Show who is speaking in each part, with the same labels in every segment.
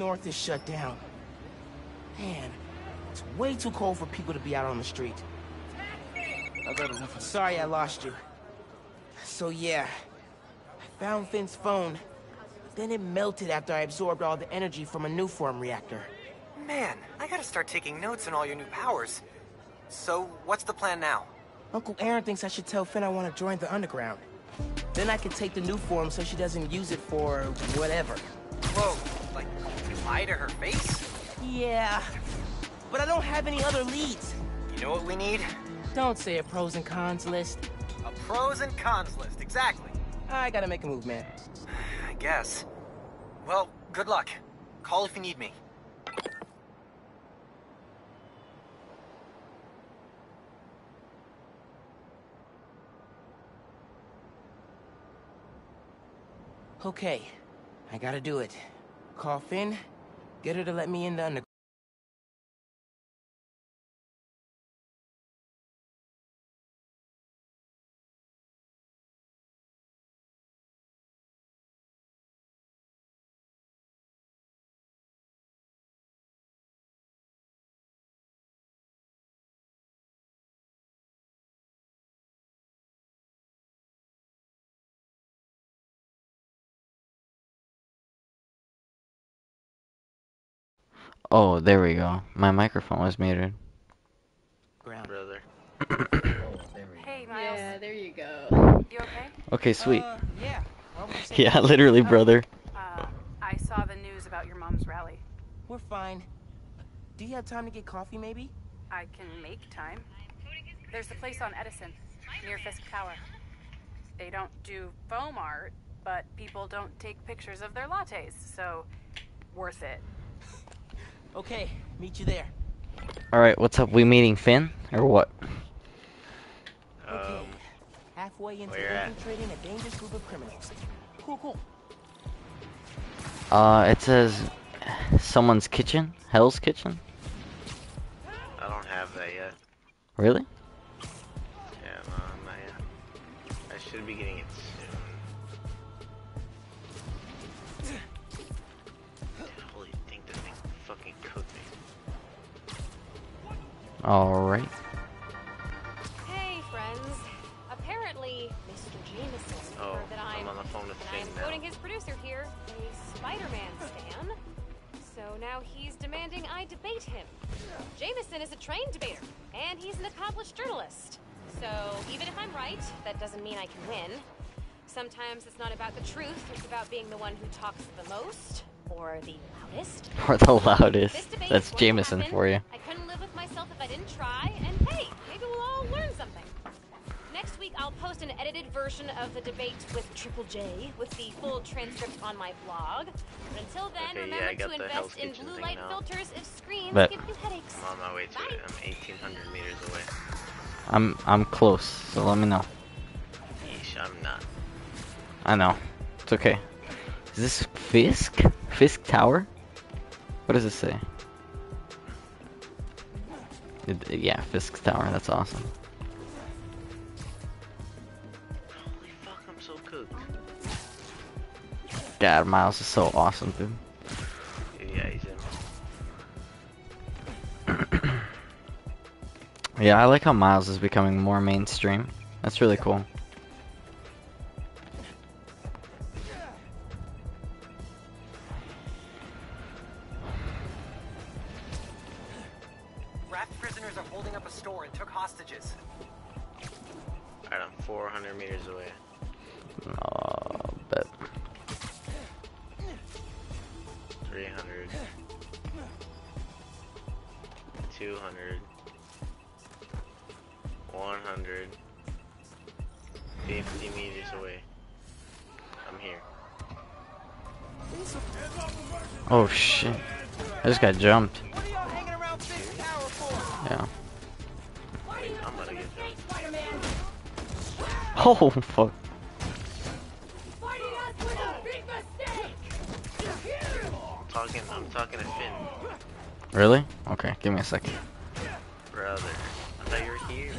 Speaker 1: North is shut down. Man, it's way too cold for people to be out on the street. Sorry I lost you. So yeah, I found Finn's phone. Then it melted after I absorbed all the energy from a Nuform reactor.
Speaker 2: Man, I gotta start taking notes on all your new powers. So, what's the plan now?
Speaker 1: Uncle Aaron thinks I should tell Finn I want to join the Underground. Then I can take the Nuform so she doesn't use it for whatever.
Speaker 2: Whoa, lie to her face?
Speaker 1: Yeah, but I don't have any other leads.
Speaker 2: You know what we need?
Speaker 1: Don't say a pros and cons list.
Speaker 2: A pros and cons list, exactly.
Speaker 1: I gotta make a move, man.
Speaker 2: I guess. Well, good luck. Call if you need me.
Speaker 1: Okay, I gotta do it. Call Finn, get her to let me in the underground.
Speaker 3: Oh, there we go. My microphone was muted.
Speaker 4: Brother.
Speaker 5: Hey, Miles.
Speaker 6: Yeah, there you go.
Speaker 5: You okay?
Speaker 3: Okay, sweet.
Speaker 1: Uh, yeah. What were you saying?
Speaker 3: Yeah, literally, brother.
Speaker 5: Uh, I saw the news about your mom's rally.
Speaker 1: We're fine. Do you have time to get coffee, maybe?
Speaker 5: I can make time. There's a place on Edison, near Fisk Tower. They don't do foam art, but people don't take pictures of their lattes, so worth it.
Speaker 1: Okay, meet you there.
Speaker 3: Alright, what's up? We meeting Finn? Or what?
Speaker 1: Okay.
Speaker 4: Um,
Speaker 1: Halfway into
Speaker 4: where at?
Speaker 1: infiltrating a dangerous group of criminals. Cool, cool.
Speaker 3: Uh, it says someone's kitchen? Hell's Kitchen?
Speaker 4: I don't have that yet.
Speaker 3: Really? Alright.
Speaker 7: Hey, friends. Apparently, Mr. Jameson
Speaker 4: Oh,
Speaker 7: heard that I'm,
Speaker 4: I'm on the phone with Finn
Speaker 7: I'm quoting his producer here, a Spider-Man stan. So now he's demanding I debate him. Jameson is a trained debater, and he's an accomplished journalist. So even if I'm right, that doesn't mean I can win. Sometimes it's not about the truth, it's about being the one who talks the most, or the loudest.
Speaker 3: Or the loudest. That's
Speaker 7: is going to
Speaker 3: Jameson for you.
Speaker 7: I couldn't live with myself if I didn't try, and hey, maybe we'll all learn something. Next week, I'll post an edited version of the debate with Triple J with the full transcript on my blog. But until then,
Speaker 4: Okay,
Speaker 7: remember
Speaker 4: I got
Speaker 7: to
Speaker 4: the
Speaker 7: invest in blue light
Speaker 4: now.
Speaker 7: filters if screens
Speaker 3: Bet.
Speaker 7: give you headaches.
Speaker 4: I'm on my way to
Speaker 7: Bye.
Speaker 4: it. I'm 1800 meters away.
Speaker 3: I'm I'm close, so let me know.
Speaker 4: Yeesh, I'm not.
Speaker 3: I know. It's okay. Is this Fisk? Fisk Tower? What does it say? It- yeah, Fisk Tower. That's awesome.
Speaker 4: Holy fuck, I'm so cooked.
Speaker 3: God, Miles is so awesome, dude.
Speaker 4: Yeah, he's in.
Speaker 3: Yeah, I like how Miles is becoming more mainstream. That's really cool. Oh, bet.
Speaker 4: 300. 200. 100. 50 meters away. I'm here.
Speaker 3: Oh shit. I just got jumped.
Speaker 1: What are y'all hanging around Fisk Tower for?
Speaker 3: Yeah.
Speaker 4: Wait, I'm about to get jumped.
Speaker 3: Oh fuck.
Speaker 4: Talking, to Finn.
Speaker 3: Really? Okay, give me a second.
Speaker 4: Brother. I thought you were here.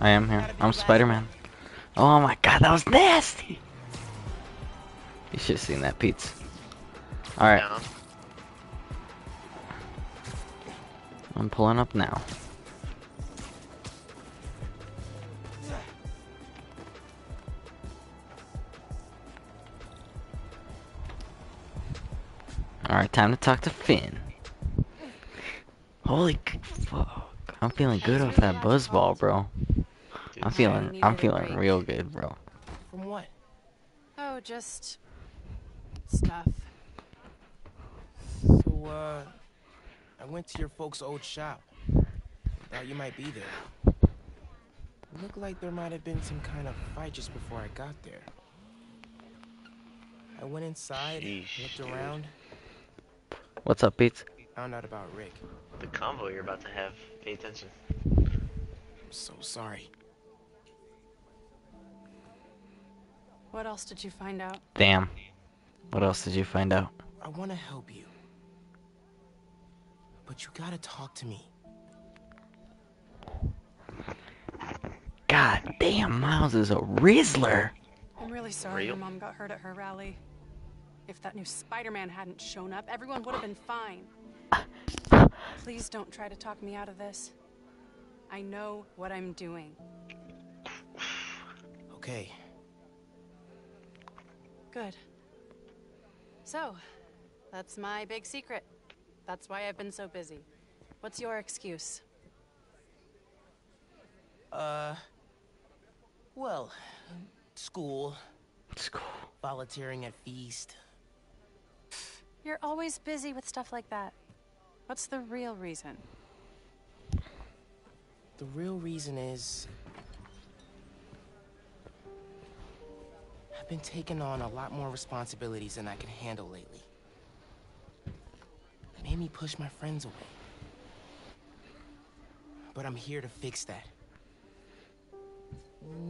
Speaker 3: I am here. I'm Spider-Man. Oh my god, that was nasty. You should have seen that, Pete. Alright. I'm pulling up now. Alright, time to talk to Finn. Holy c- fuck. I'm feeling good off that buzzball, bro. I'm feeling I'm feeling real good, bro.
Speaker 1: From what?
Speaker 5: Oh, just stuff.
Speaker 1: So, uh, I went to your folks' old shop. Thought you might be there. Looked like there might have been some kind of fight just before I got there. I went inside,
Speaker 4: Sheesh,
Speaker 1: looked
Speaker 4: dude.
Speaker 1: around,
Speaker 3: What's up, Pete?
Speaker 1: found out about Rick.
Speaker 4: the combo you're about to have. Pay attention.
Speaker 1: I'm so sorry.
Speaker 5: What else did you find out?
Speaker 3: Damn. What else did you find out?
Speaker 1: I want to help you. But you gotta talk to me.
Speaker 3: God damn, Miles is a Rizzler.
Speaker 5: I'm really sorry
Speaker 4: Real?
Speaker 5: your mom got hurt at her rally. If that new Spider-Man hadn't shown up, everyone would have been fine. Please don't try to talk me out of this. I know what I'm doing.
Speaker 1: Okay,
Speaker 5: Good. So, that's my big secret. That's why I've been so busy. What's your excuse?
Speaker 1: uh, well, school,
Speaker 3: School.
Speaker 1: volunteering at Feast.
Speaker 5: You're always busy with stuff like that. What's the real reason?
Speaker 1: The real reason is. I've been taking on a lot more responsibilities than I can handle lately. It made me push my friends away. But I'm here to fix that.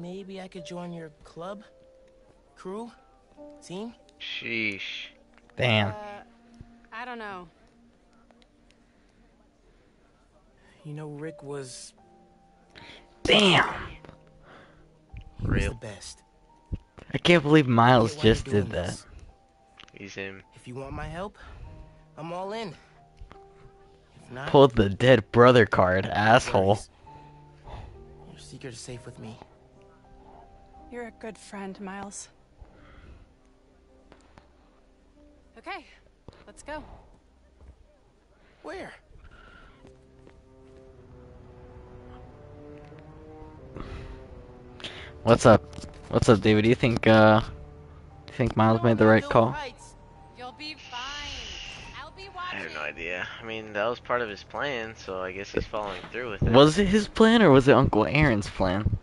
Speaker 1: Maybe I could join your club? Crew? Team?
Speaker 4: Sheesh.
Speaker 3: Damn.
Speaker 5: Uh, I don't know.
Speaker 1: You know, Rick was.
Speaker 3: Damn.
Speaker 1: He was
Speaker 4: Real.
Speaker 1: the best.
Speaker 3: I can't believe Miles
Speaker 1: Get why
Speaker 3: just did that.
Speaker 1: this.
Speaker 4: He's him.
Speaker 1: If you want my help, I'm all in. Not,
Speaker 3: Pulled the dead brother card, asshole.
Speaker 1: Your secret is safe with me.
Speaker 5: You're a good friend, Miles. Okay, let's go.
Speaker 1: Where?
Speaker 3: What's up? What's up, David? Do you think uh, do you think Miles made the right call?
Speaker 5: You'll be fine. I'll be
Speaker 4: I have no idea. I mean, that was part of his plan, so I guess he's following through with it.
Speaker 3: Was it his plan or was it Uncle Aaron's plan?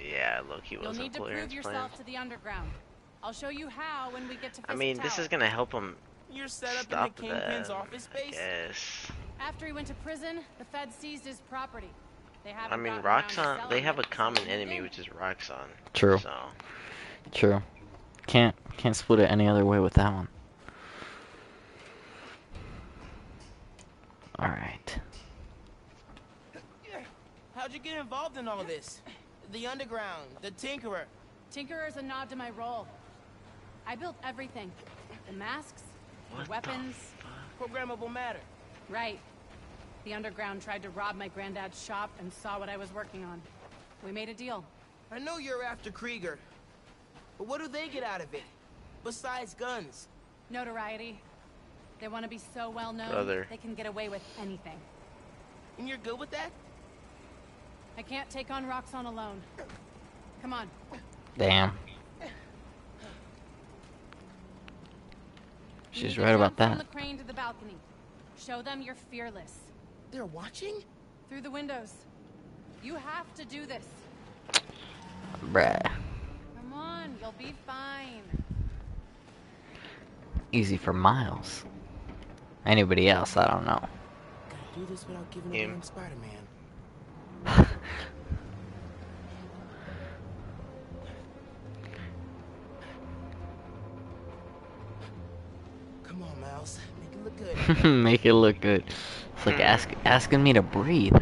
Speaker 4: Yeah, look, he was
Speaker 5: You'll
Speaker 4: was
Speaker 5: need to prove
Speaker 4: Aaron's plan.
Speaker 5: yourself to the underground. I'll show you how when we get to
Speaker 4: I mean, this
Speaker 5: Tower.
Speaker 4: is gonna help him
Speaker 1: You're set up
Speaker 4: stop
Speaker 1: in the Kingpin's
Speaker 4: that.
Speaker 1: office space?
Speaker 4: guess.
Speaker 5: After he went to prison, the Fed seized his property. They haven't
Speaker 4: I mean,
Speaker 5: gotten to
Speaker 4: Roxxon, they have a common enemy, which is Roxxon.
Speaker 3: True.
Speaker 4: So,
Speaker 3: True. Can't can't split it any other way with that one. All right.
Speaker 1: How'd you get involved in all this? The underground, the Tinkerer.
Speaker 5: Tinkerer's a nod to my role. I built everything. The masks,
Speaker 4: What
Speaker 5: the
Speaker 4: the
Speaker 5: weapons.
Speaker 1: Programmable matter.
Speaker 5: Right. The underground tried to rob my granddad's shop and saw what I was working on. We made a deal.
Speaker 1: I know you're after Krieger. But what do they get out of it? Besides guns.
Speaker 5: Notoriety. They want to be so well known,
Speaker 4: Brother.
Speaker 5: they can get away with anything.
Speaker 1: And you're good with that?
Speaker 5: I can't take on Roxxon alone. Come on.
Speaker 3: Damn. She's right about that.
Speaker 5: the crane to the balcony. Show them you're fearless.
Speaker 1: They're watching?
Speaker 5: Through the windows. You have to do this.
Speaker 3: Bruh.
Speaker 5: Come on, you'll be fine.
Speaker 3: Easy for Miles. Anybody else, I don't know.
Speaker 1: Gotta do this without giving
Speaker 4: Him.
Speaker 1: Spider-Man. Come Miles. Make it look good.
Speaker 3: Make it look good. It's like hmm. ask, asking me to breathe.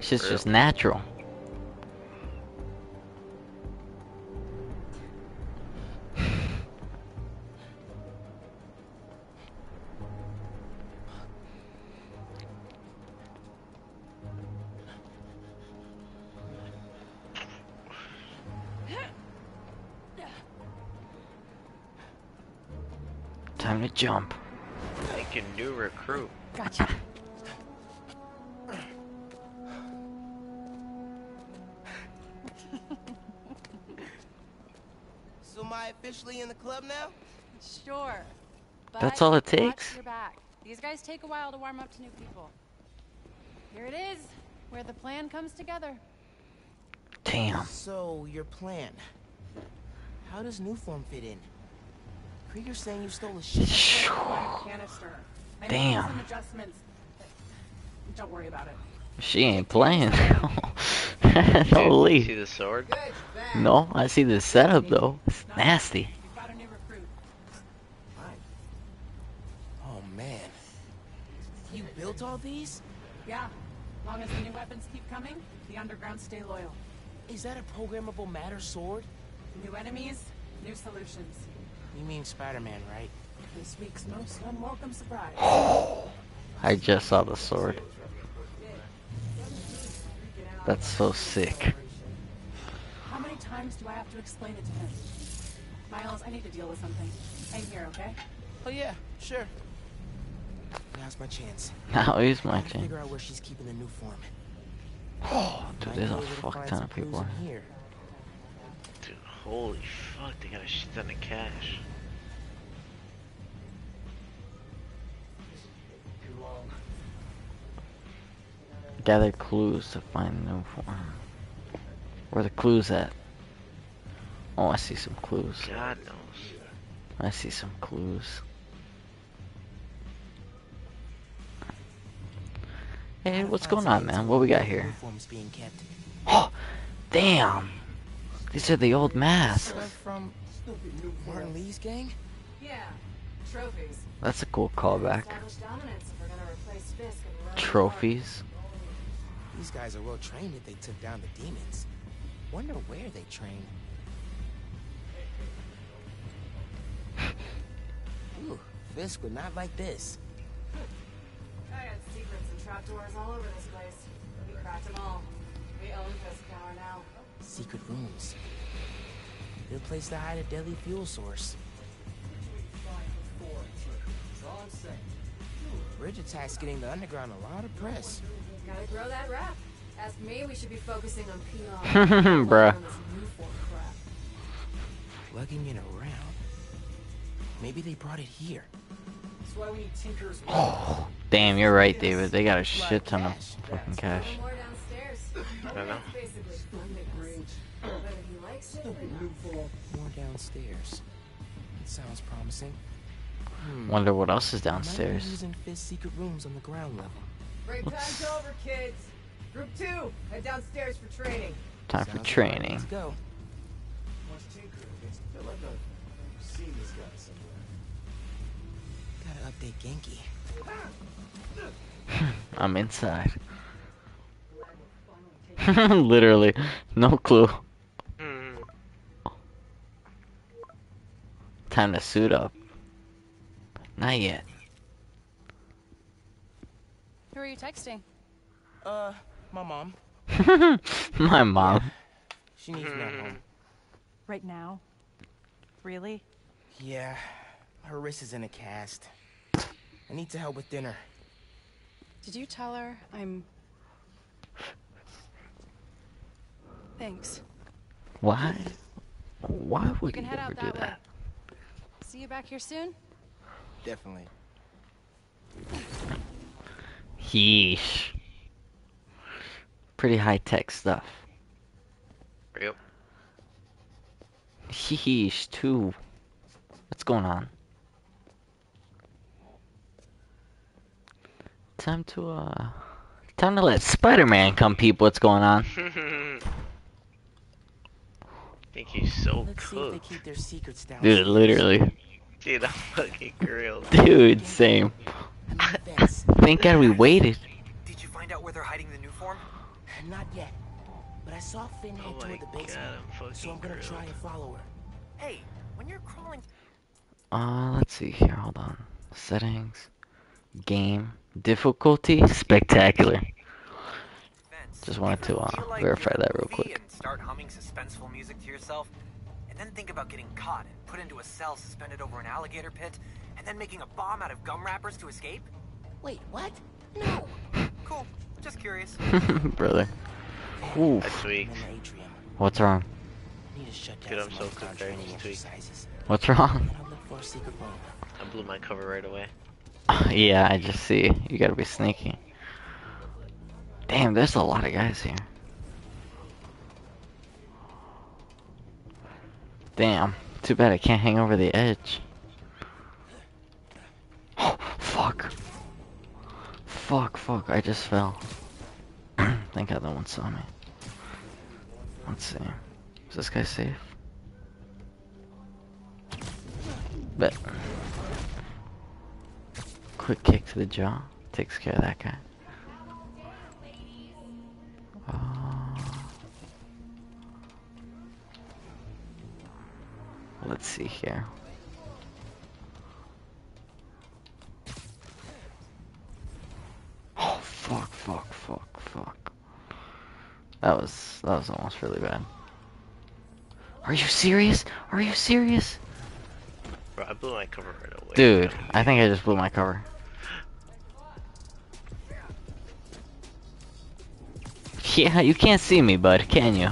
Speaker 3: Shit's just natural. Jump.
Speaker 4: Like a new recruit.
Speaker 5: Gotcha.
Speaker 1: So am I officially in the club now?
Speaker 5: Sure.
Speaker 3: That's all it
Speaker 5: watch
Speaker 3: takes?
Speaker 5: your back. These guys take a while to warm up to new people. Here it is, where the plan comes together.
Speaker 3: Damn.
Speaker 1: So, your plan. How does Nuform fit in? Krieger's saying you stole a ship.
Speaker 6: Canister.
Speaker 3: Damn.
Speaker 6: some adjustments. Don't worry about it.
Speaker 3: She ain't playing.
Speaker 4: Dude, see
Speaker 3: Holy.
Speaker 4: the sword?
Speaker 3: No, I see the setup though. It's nasty.
Speaker 6: We've got a new recruit.
Speaker 1: Oh man. You built all these?
Speaker 6: Yeah. Long as the new weapons keep coming, the underground stay loyal.
Speaker 1: Is that a programmable matter sword?
Speaker 6: New enemies, new solutions.
Speaker 1: You mean Spider-Man, right?
Speaker 6: This week's most unwelcome surprise.
Speaker 3: I just saw the sword. That's so sick.
Speaker 6: How many times do I have to explain it to him? Miles, I need to deal with something. Hang here, okay?
Speaker 1: Oh yeah, sure. Now's my chance.
Speaker 3: Now is my
Speaker 1: Gotta
Speaker 3: chance.
Speaker 1: Figure out where she's keeping the new form.
Speaker 3: Oh, dude, there's a fuck ton of people.
Speaker 1: in here.
Speaker 4: Dude, holy fuck, they got a shit ton of cash.
Speaker 3: Gather clues to find new form. Where the clues at? Oh, I see some clues.
Speaker 4: God knows.
Speaker 3: I see some clues. Hey, what's going on, man? What we got here?
Speaker 1: form's being kept.
Speaker 3: Oh, damn! These are the old masks.
Speaker 1: Stuff from Martin Li's gang?
Speaker 6: Yeah. Trophies.
Speaker 3: That's a cool callback.
Speaker 7: Establish dominance if we're gonna replace Fisk and run
Speaker 3: Trophies.
Speaker 1: These guys are well trained if they took down the demons. Wonder where they train. Ooh, Fisk would not like this.
Speaker 7: I got secrets and trapdoors all over this place. We cracked them all. We own Fisk Tower now.
Speaker 1: Secret rooms. Good place to hide a deadly fuel source. Bridge attack's getting the underground a lot of press.
Speaker 7: Gotta grow that rap. Ask me, we should be focusing on PR.
Speaker 3: Bruh.
Speaker 7: On this new form crap.
Speaker 1: Lugging it around. Maybe they brought it here.
Speaker 6: That's why we need Tinker's
Speaker 3: Oh, damn, you're right, David. They got a shit ton of fucking cash.
Speaker 7: Little more downstairs.
Speaker 4: I know.
Speaker 7: Whether he likes it or not.
Speaker 1: More downstairs. It sounds promising. Hmm.
Speaker 3: Wonder what else is downstairs.
Speaker 1: using Fisk's secret rooms on the ground level.
Speaker 8: Break time's over, kids. Group two, head downstairs for training.
Speaker 3: Time for training.
Speaker 1: Let's go. Gotta update Ganke.
Speaker 3: I'm inside. Literally, no clue.
Speaker 4: Hmm.
Speaker 3: Time to suit up. Not yet.
Speaker 5: Who are you texting?
Speaker 1: Uh, my mom.
Speaker 3: My mom.
Speaker 1: She needs me at home.
Speaker 5: Right now? Really?
Speaker 1: Yeah, her wrist is in a cast. I need to help with dinner.
Speaker 5: Did you tell her I'm. Thanks.
Speaker 3: Why? Why would
Speaker 5: can
Speaker 3: you ever do
Speaker 5: that
Speaker 3: that?
Speaker 5: See you back here soon?
Speaker 1: Definitely.
Speaker 3: Yeesh. Pretty high tech stuff.
Speaker 4: Yep.
Speaker 3: Yeesh, too. What's going on? Time to, uh. Time to let Spider Man come peep what's going on.
Speaker 4: think he's so
Speaker 1: Let's see if they keep their secrets down.
Speaker 3: Dude, literally.
Speaker 4: Dude, I'm fucking grilled.
Speaker 3: Dude, same. Thank God we waited.
Speaker 2: Did you find out where they're hiding the Nuform?
Speaker 1: Not yet. But I saw Finn head
Speaker 4: Oh my
Speaker 1: toward the basement.
Speaker 4: God, I'm
Speaker 1: so I'm gonna try and follow her.
Speaker 2: Hey, when you're crawling
Speaker 3: Uh, let's see here. Hold on. Settings. Game. Difficulty. Spectacular.
Speaker 2: Fence,
Speaker 3: Just wanted to,
Speaker 2: ever
Speaker 3: uh,
Speaker 2: like
Speaker 3: verify
Speaker 2: you're in a
Speaker 3: that real quick.
Speaker 2: And start humming suspenseful music to yourself, and then think about getting caught and put into a cell suspended over an alligator pit, and then making a bomb out of gum wrappers to escape?
Speaker 1: Wait, what? No.
Speaker 2: Cool. Just curious.
Speaker 3: Brother. Oof.
Speaker 4: I tweaked.
Speaker 3: What's wrong?
Speaker 1: I need to shut down
Speaker 4: Dude, I'm so
Speaker 1: of the
Speaker 4: cooked, I
Speaker 1: training
Speaker 4: just tweaked.
Speaker 1: exercises.
Speaker 3: What's wrong?
Speaker 1: And I'll look for a secret room.
Speaker 4: I blew my cover right away.
Speaker 3: yeah, I just see. You gotta be sneaky. Damn, there's a lot of guys here. Damn. Too bad I can't hang over the edge. Oh, fuck. Fuck, fuck, I just fell. Thank God no one saw me. Let's see. Is this guy safe? Bet. Quick kick to the jaw. Takes care of that guy. Uh, let's see here. Oh fuck, fuck, fuck, fuck. That was that was almost really bad. Are you serious? Are you serious?
Speaker 4: Bro, I blew my cover right away.
Speaker 3: Dude, I think I just blew my cover. Yeah, you can't see me, bud, can you?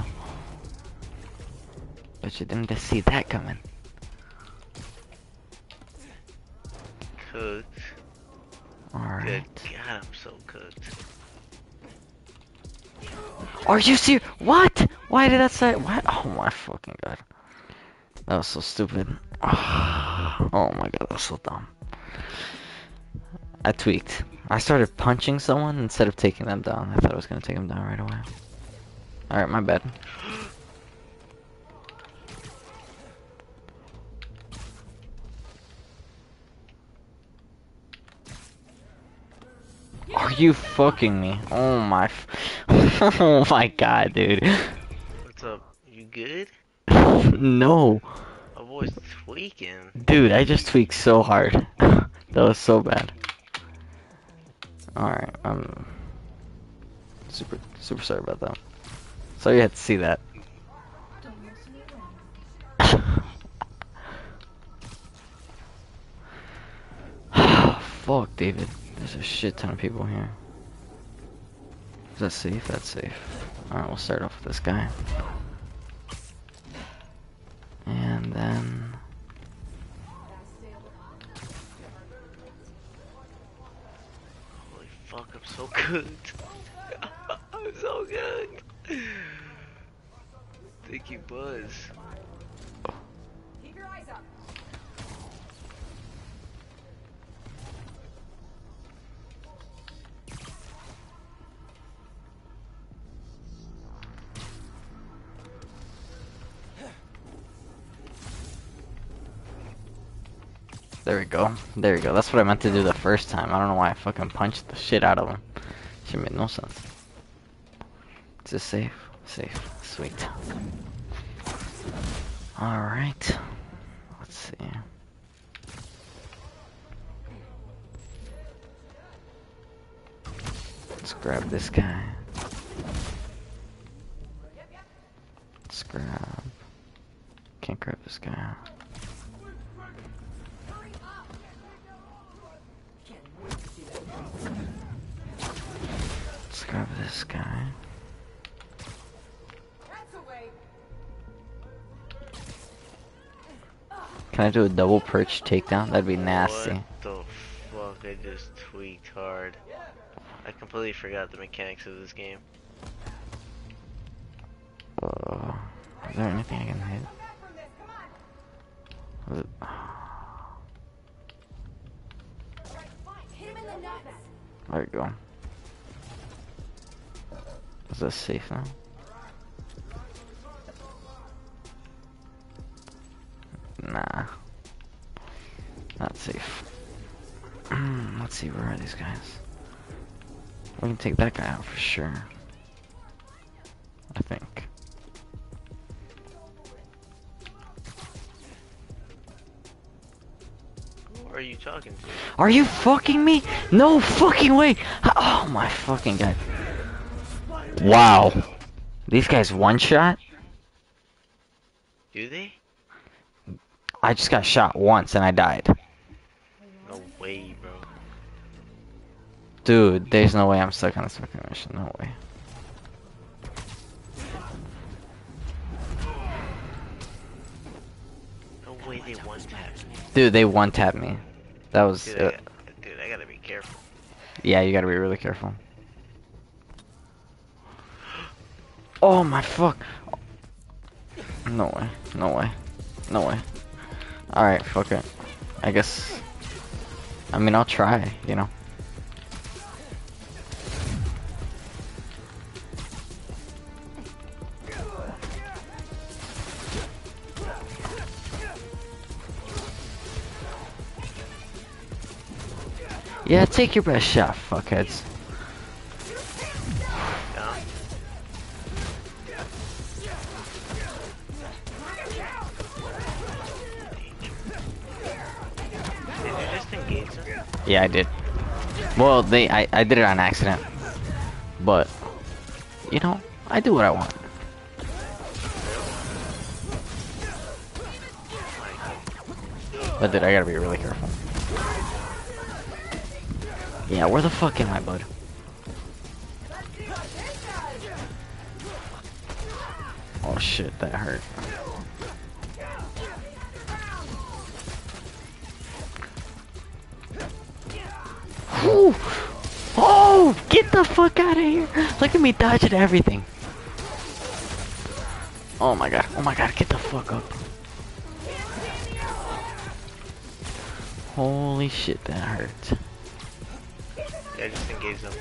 Speaker 3: But you didn't see that coming.
Speaker 4: Cooked. Good
Speaker 3: Alright.
Speaker 4: God, I'm so cooked.
Speaker 3: Are you serious? What? Why did that say? What? Oh my fucking god. That was so stupid. Oh my god, that was so dumb. I tweaked. I started punching someone instead of taking them down. I thought I was gonna take them down right away. Alright, my bad. Are you fucking me? Oh my f- Oh my god, dude.
Speaker 4: What's up? You good?
Speaker 3: no.
Speaker 4: My boy's tweaking.
Speaker 3: Dude, I just tweaked so hard. that was so bad. Alright, I'm super super sorry about that. Sorry you had to see that. Fuck, David. There's a shit ton of people here. Is that safe? That's safe. Alright, we'll start off with this guy. And then...
Speaker 4: so good. I'm so good. Thank you, Buzz.
Speaker 3: There we go. There we go. That's what I meant to do the first time. I don't know why I fucking punched the shit out of him. Shit made no sense. Is this safe? Safe. Sweet. Alright. Let's see. Let's grab this guy. Let's grab... Can't grab this guy. Grab this guy. Can I do a double perch takedown? That'd be nasty.
Speaker 4: What the fuck? I just tweaked hard. I completely forgot the mechanics of this game.
Speaker 3: Uh, is there anything I can hit?
Speaker 8: Come back from this. Come on.
Speaker 3: Was it-
Speaker 8: Right, fine. Hit him in the nuts.
Speaker 3: There we go. Is this safe now? Nah. Not safe. Let's see, where are these guys? We can take that guy out for sure. I think.
Speaker 4: Who are you talking to?
Speaker 3: Are you fucking me? No fucking way! Oh my fucking god. Wow. These guys one shot?
Speaker 4: Do they?
Speaker 3: I just got shot once and I died.
Speaker 4: No way, bro.
Speaker 3: Dude, there's no way I'm stuck on this fucking mission. No way.
Speaker 4: No way they one tapped me.
Speaker 3: Dude, they one tapped me. That was.
Speaker 4: Dude, I,
Speaker 3: Uh,
Speaker 4: got- dude, I gotta be careful.
Speaker 3: yeah, you gotta be really careful. Oh my fuck. No way. No way. No way. Alright, fuck it. I guess. I mean, I'll try, you know. Yeah, take your best shot, fuckheads. I did. Well, they, I, I did it on accident. But, you know, I do what I want. But dude, I gotta be really careful. Yeah, where the fuck am I, bud? Oh shit, that hurt. Get the fuck out of here. Look at me dodging everything. Oh my god, oh my god, get the fuck up. Holy shit, that hurt.
Speaker 4: Yeah, just engage them.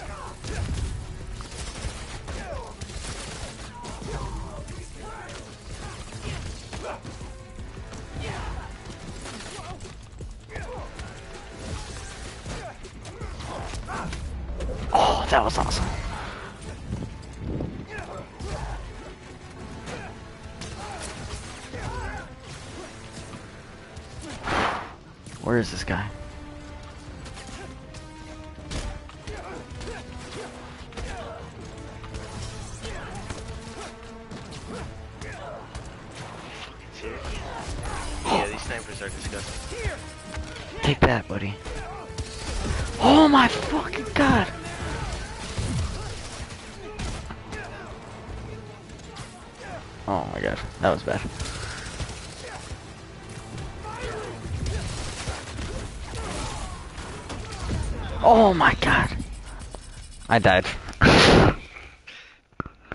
Speaker 3: I died.
Speaker 4: I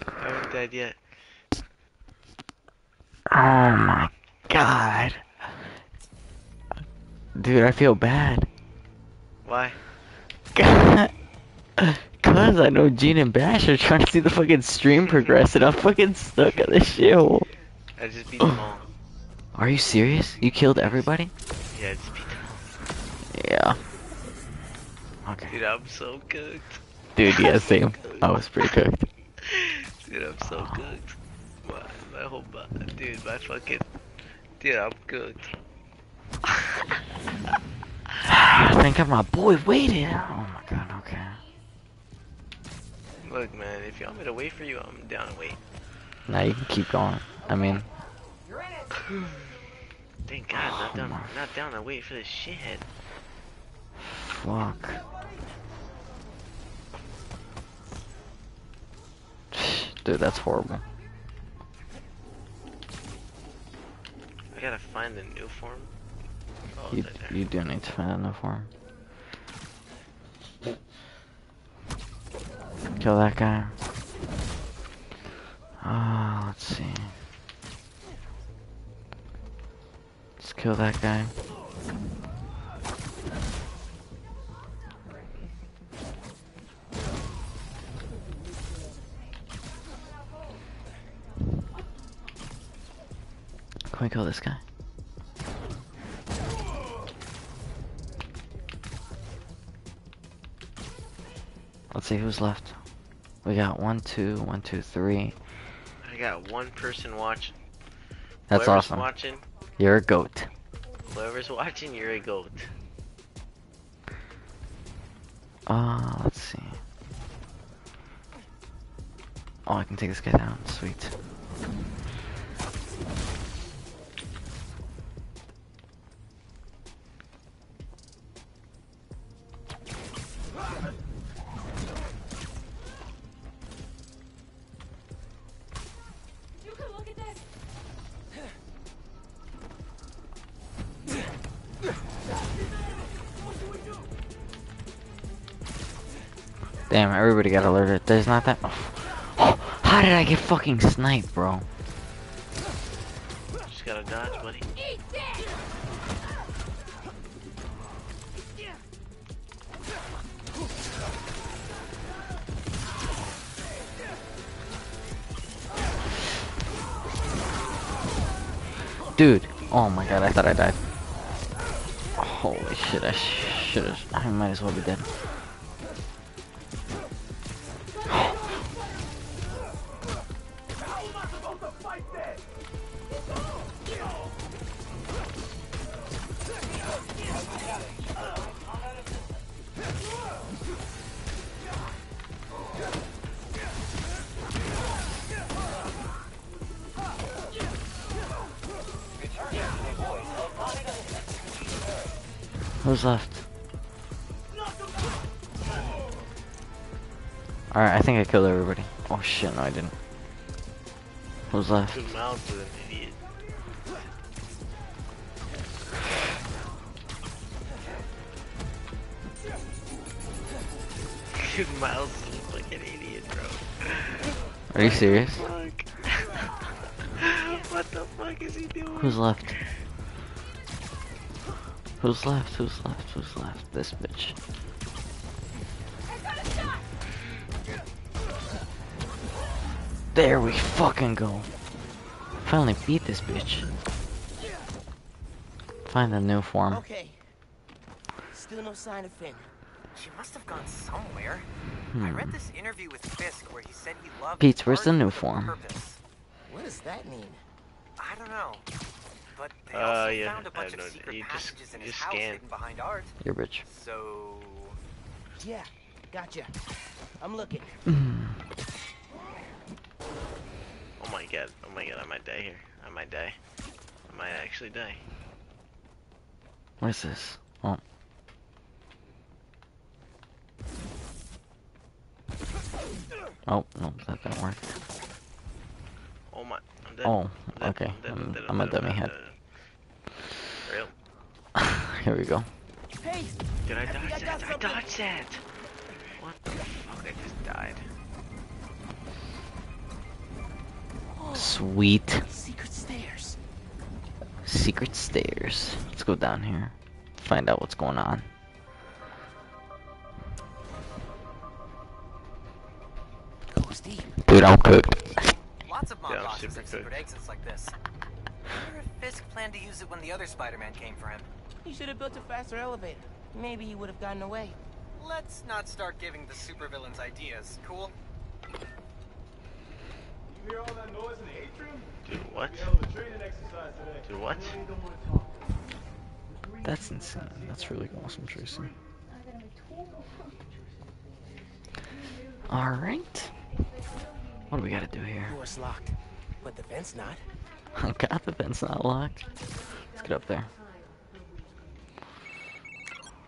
Speaker 4: haven't died yet.
Speaker 3: Oh my god. Dude, I feel bad.
Speaker 4: Why?
Speaker 3: Cause I know Gene and Bash are trying to see the fucking stream progress and I'm fucking stuck on this shithole.
Speaker 4: I just beat them all.
Speaker 3: Are you serious? You killed everybody?
Speaker 4: Yeah, I just beat them all.
Speaker 3: Yeah. Okay.
Speaker 4: Dude, I'm so cooked.
Speaker 3: Dude, yeah, same. I was pretty cooked.
Speaker 4: Dude, I'm so cooked. My, my whole body, dude, my fucking, dude, I'm cooked.
Speaker 3: Thank God my boy waiting. Oh my god, okay.
Speaker 4: Look, man, if you want me to wait for you, I'm down to wait.
Speaker 3: Now you can keep going. I mean,
Speaker 4: Thank God, not oh down, not down to wait for this shithead.
Speaker 3: fuck. Dude, that's horrible.
Speaker 4: I gotta find the Nuform. Oh,
Speaker 3: You, you do need to find a new form. Kill that guy. Ah, let's see. Let's kill that guy. Can we kill this guy? Let's see who's left. We got one, two, one, two, three.
Speaker 4: I got one person watching.
Speaker 3: That's
Speaker 4: Whoever's
Speaker 3: awesome.
Speaker 4: watching,
Speaker 3: You're a goat.
Speaker 4: whoever's watching, you're a goat.
Speaker 3: Uh, let's see. Oh, I can take this guy down. Sweet. Got alerted. There's not that. Oh, how did I get fucking sniped, bro?
Speaker 4: Just gotta dodge, buddy.
Speaker 3: Dude, oh my god, I thought I died. Holy shit, I should've. I might as well be dead. Killed everybody. Oh shit, no I didn't. Who's left?
Speaker 4: Dude, Miles is an idiot. Dude, Miles is a fucking idiot, bro.
Speaker 3: Are you serious?
Speaker 4: What the fuck is he doing?
Speaker 3: Who's left? Who's left? Who's left? Who's left? This bitch. There we fucking go. Finally beat this bitch. Find a Nuform.
Speaker 1: Okay. Still no sign of Finn.
Speaker 2: She must have gone somewhere. I
Speaker 3: Hmm.
Speaker 2: read this interview with Fisk where he said he loved
Speaker 3: Pete, where's the Nuform?
Speaker 2: Purpose.
Speaker 1: What does that mean?
Speaker 2: I don't know. But they
Speaker 4: Uh,
Speaker 2: also
Speaker 4: yeah,
Speaker 2: found a
Speaker 4: I
Speaker 2: bunch of
Speaker 4: no idea.
Speaker 2: secret
Speaker 4: You just-
Speaker 2: passages in his house
Speaker 4: scan.
Speaker 2: hidden behind art.
Speaker 3: Your bitch.
Speaker 2: So
Speaker 1: Yeah, gotcha. I'm looking.
Speaker 4: Oh my god, oh my god, I might die here. I might die. I might actually die.
Speaker 3: What's this? Oh. Oh, no, that didn't work.
Speaker 4: Oh my, I'm dead.
Speaker 3: Oh,
Speaker 4: I'm dead,
Speaker 3: okay.
Speaker 4: I'm dead,
Speaker 3: I'm,
Speaker 4: dead,
Speaker 3: I'm a
Speaker 4: dead,
Speaker 3: dummy head.
Speaker 4: Real?
Speaker 3: Here we go.
Speaker 1: Hey,
Speaker 4: Did I
Speaker 1: I think
Speaker 4: dodge
Speaker 1: I got
Speaker 4: that? I
Speaker 1: something.
Speaker 4: dodged that! What the fuck? I just died.
Speaker 3: Sweet.
Speaker 1: secret stairs.
Speaker 3: Secret stairs. Let's go down here. Find out what's going on.
Speaker 1: Goes deep.
Speaker 3: Dude, I'm cooked.
Speaker 2: lots of mob
Speaker 4: Yeah, I'm
Speaker 2: bosses
Speaker 4: super
Speaker 2: have secret exits like this. I if Fisk planned to use it when the other Spider-Man came for him.
Speaker 1: He should have built a faster elevator. Maybe he would have gotten away.
Speaker 2: Let's not start giving the supervillains ideas, cool?
Speaker 9: You hear all that noise in the atrium?
Speaker 4: Dude, what?
Speaker 9: We held a training exercise today.
Speaker 4: Dude, what?
Speaker 9: I really don't want to talk.
Speaker 3: That's insane. That's really awesome, Tracy. Alright. What do we gotta do here?
Speaker 1: Door's locked, but the vent's not.
Speaker 3: God, the vent's not locked. Let's get up there.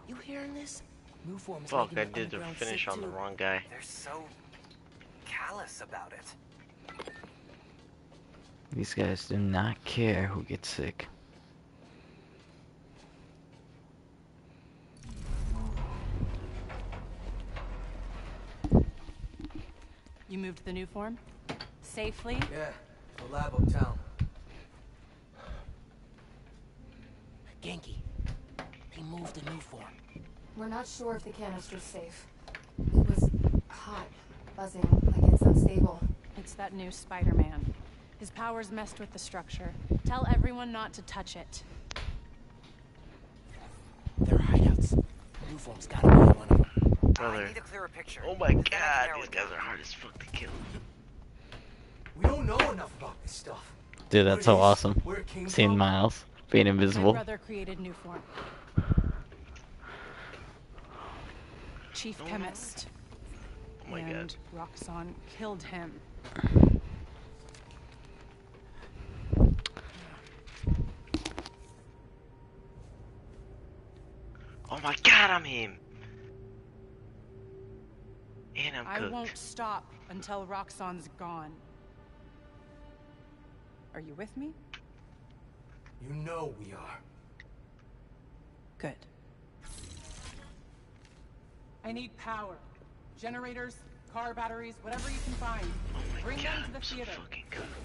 Speaker 1: You hearing this?
Speaker 4: Fuck, I did the finish on the wrong guy.
Speaker 2: They're so callous about it.
Speaker 3: These guys do not care who gets sick.
Speaker 5: You moved the Nuform? Safely?
Speaker 8: Yeah, the lab uptown.
Speaker 1: Ganke. He moved the Nuform.
Speaker 10: We're not sure if the canister's safe. It was hot, buzzing, like it's unstable.
Speaker 5: It's that new Spider-Man. His powers messed with the structure. Tell everyone not to touch it.
Speaker 1: They're hideouts. Nuform's gotta be in one of them.
Speaker 2: I
Speaker 4: Brother.
Speaker 2: need a clearer picture.
Speaker 4: Oh my
Speaker 2: Then
Speaker 4: god,
Speaker 2: narrow
Speaker 4: these guys are hard as fuck to kill.
Speaker 8: We don't know enough about this stuff.
Speaker 3: Dude, that's so awesome.
Speaker 8: Where it came
Speaker 3: Seeing
Speaker 8: from.
Speaker 3: Miles being
Speaker 5: My
Speaker 3: invisible.
Speaker 5: brother created Nuform. Chief oh chemist.
Speaker 4: Oh my
Speaker 5: and
Speaker 4: god.
Speaker 5: Roxxon killed him.
Speaker 4: Oh my god, I'm him! And I'm
Speaker 5: I
Speaker 4: cooked.
Speaker 5: won't stop until Roxxon's gone. Are you with me?
Speaker 8: You know we are.
Speaker 5: Good. I need power.
Speaker 6: Generators, car batteries, whatever you can find. Oh Bring them to the theater.
Speaker 4: Bet.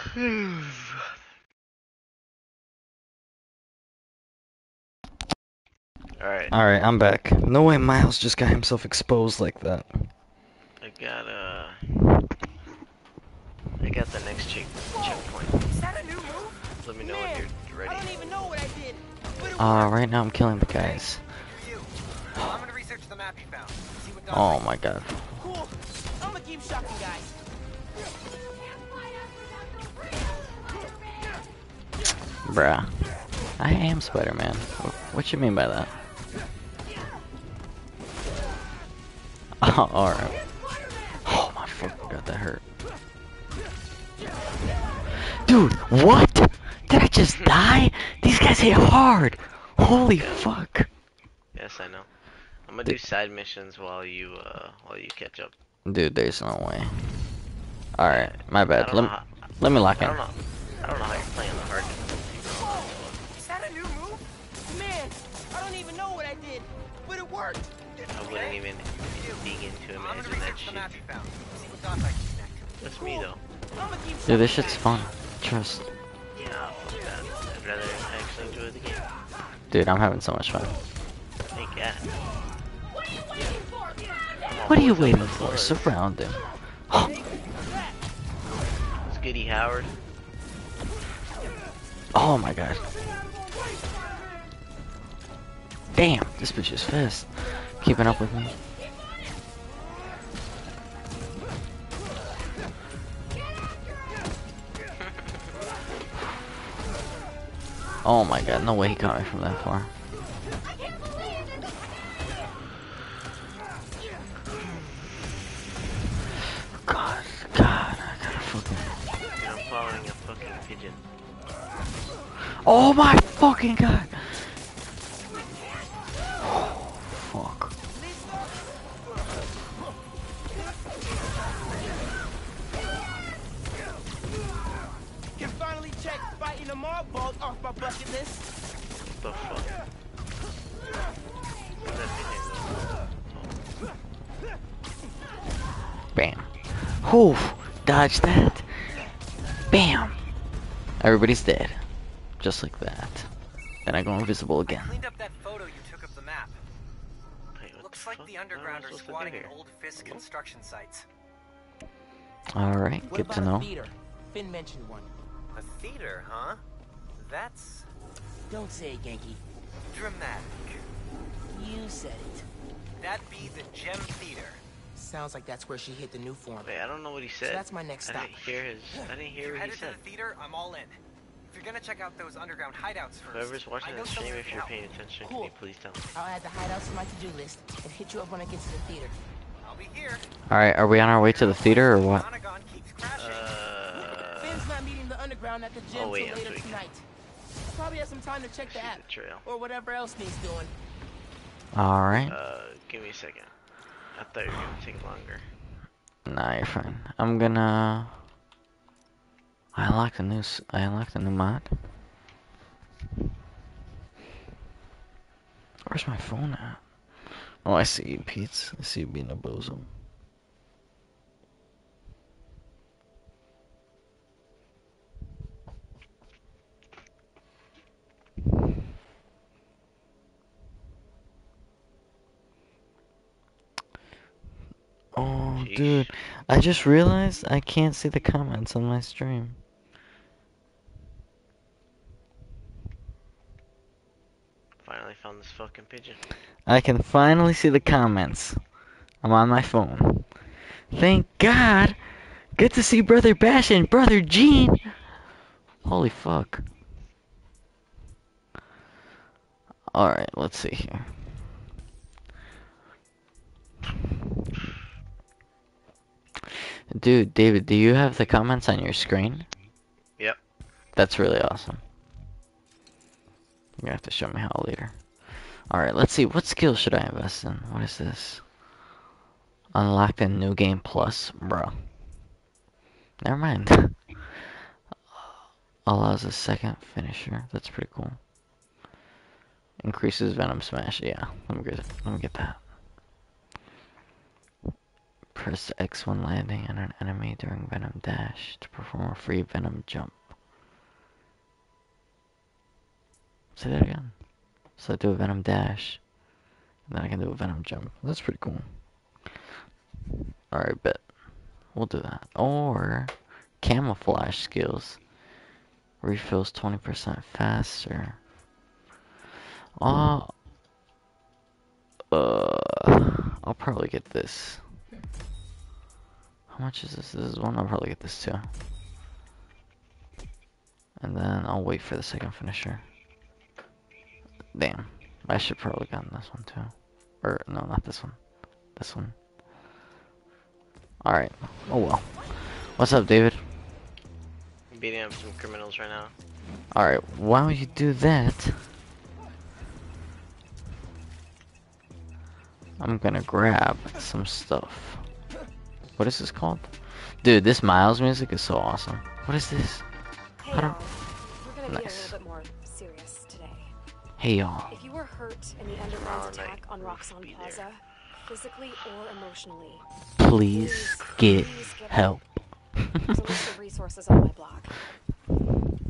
Speaker 4: Alright,
Speaker 3: Alright, I'm back. No way Miles just got himself exposed like that.
Speaker 4: I got uh I got the next check checkpoint.
Speaker 2: Is that a new move?
Speaker 4: Let me know when you're ready.
Speaker 2: I don't even know what I did.
Speaker 3: Uh, right now I'm killing the guys.
Speaker 2: you. I'm gonna research the map you found. See what
Speaker 3: Oh my god.
Speaker 2: Cool. I'm gonna keep shocking guys.
Speaker 3: Bruh. I am Spider-Man. What you mean by that? Oh, alright. Oh my fucking god, that hurt. Dude, what? Did I just die? These guys hit hard! Holy fuck.
Speaker 4: Yes, I know. I'm gonna do side missions while you uh while you catch up.
Speaker 3: Dude, there's no way. Alright, my bad. Let, me-
Speaker 4: how-
Speaker 3: let me lock
Speaker 4: I
Speaker 3: in.
Speaker 4: know. I don't know how you're playing the hard.
Speaker 2: Worked.
Speaker 4: I wouldn't even dig into
Speaker 2: I'm gonna
Speaker 4: imagine that shit.
Speaker 2: map you found. See what dots I can connect.
Speaker 4: That's me though.
Speaker 2: I'm gonna keep
Speaker 3: Dude, this shit's fun. Trust.
Speaker 4: Nah, fuck that. I'd rather actually enjoy the game.
Speaker 3: Dude, I'm having so much fun.
Speaker 4: Thank God.
Speaker 3: What are you waiting for? Surround him.
Speaker 4: It's Goody Howard.
Speaker 3: Oh my god. Damn, this bitch is fast. Keeping up with me. Oh my god, no way he caught me from that far. God, God, I gotta fucking...
Speaker 4: I'm following a fucking pigeon.
Speaker 3: Oh my fucking god! Dodge that. Bam. Everybody's dead. Just like that. Then I go invisible again.
Speaker 2: Cleaned up that photo you took of the map.
Speaker 4: Wait,
Speaker 2: Looks
Speaker 4: the
Speaker 2: like the
Speaker 4: What am I
Speaker 2: underground are
Speaker 4: supposed to do
Speaker 2: squatting in
Speaker 4: here?
Speaker 2: old Fisk construction sites.
Speaker 3: Alright,
Speaker 1: What
Speaker 3: good
Speaker 1: about
Speaker 3: to
Speaker 1: a
Speaker 3: know.
Speaker 1: theater? Finn mentioned one.
Speaker 2: A theater, huh? That's
Speaker 1: Don't say it, Ganke.
Speaker 2: dramatic.
Speaker 1: You said it.
Speaker 2: That'd be the Gem Theater.
Speaker 1: Sounds like that's where she hit the Nuform.
Speaker 4: Wait, I don't know what he said.
Speaker 1: that's my next
Speaker 4: I
Speaker 1: stop.
Speaker 4: didn't hear his. I didn't
Speaker 2: If
Speaker 4: hear
Speaker 2: you're
Speaker 4: what he
Speaker 2: headed
Speaker 4: said.
Speaker 2: to the theater, I'm all in. If you're gonna check out those underground hideouts first,
Speaker 4: Whoever's watching
Speaker 2: know
Speaker 4: the stream, if you're
Speaker 2: can
Speaker 4: paying
Speaker 2: help.
Speaker 4: attention, can you please tell me?
Speaker 1: I'll add the hideouts to my to-do list and hit you up when I get to the theater.
Speaker 2: I'll be here.
Speaker 3: Alright, are we on our way to the theater or what?
Speaker 2: Monogon keeps crashing.
Speaker 4: Uh,
Speaker 1: Finn's not meeting the underground at the gym
Speaker 4: Oh, wait,
Speaker 1: till later tonight. I'll probably have some time to check the app
Speaker 4: the trail.
Speaker 1: or whatever else needs doing.
Speaker 3: Alright.
Speaker 4: Uh, give me a second. I thought you were gonna take longer.
Speaker 3: Nah, you're fine. I'm gonna... I unlocked the new... I unlocked a new mod. Where's my phone at? Oh, I see you, Pete. I see you being a bozo. Oh, dude. I just realized I can't see the comments on my stream.
Speaker 4: Finally found this fucking pigeon.
Speaker 3: I can finally see the comments. I'm on my phone. Thank God. Good to see Brother Bash and Brother Gene. Holy fuck. Alright, let's see here. Dude, David, do you have the comments on your screen?
Speaker 4: Yep.
Speaker 3: That's really awesome. You're gonna have to show me how later. Alright, let's see. What skill should I invest in? What is this? Unlocked in New Game Plus? Bro. Never mind. Allows a second finisher. That's pretty cool. Increases Venom Smash. Yeah, let me get, let me get that. Press X when landing on an enemy during Venom Dash to perform a free Venom jump. Say that again. So I do a Venom Dash, and then I can do a Venom jump. That's pretty cool. Alright, bet. We'll do that. Or camouflage skills. Refills 20% faster. Uh, uh, I'll probably get this. How much is this? This is one. I'll probably get this too. And then I'll wait for the second finisher. Damn. I should probably gotten this one too. Or, no, not this one. This one. Alright. Oh well. What's up, David?
Speaker 4: I'm beating up some criminals right now.
Speaker 3: Alright, while you do that, I'm gonna grab some stuff. What is this called? Dude, this Miles music is so awesome. What is this?
Speaker 7: Hey,
Speaker 3: How do-
Speaker 7: y'all. We're gonna get a
Speaker 3: Nice.
Speaker 7: little bit more serious today.
Speaker 3: Hey y'all.
Speaker 7: If you were hurt in the underground attack on
Speaker 4: We'll
Speaker 7: Roxxon
Speaker 4: be there.
Speaker 7: Plaza, physically or emotionally,
Speaker 3: Please get
Speaker 7: please get
Speaker 3: help.
Speaker 7: there's a list of resources on my blog.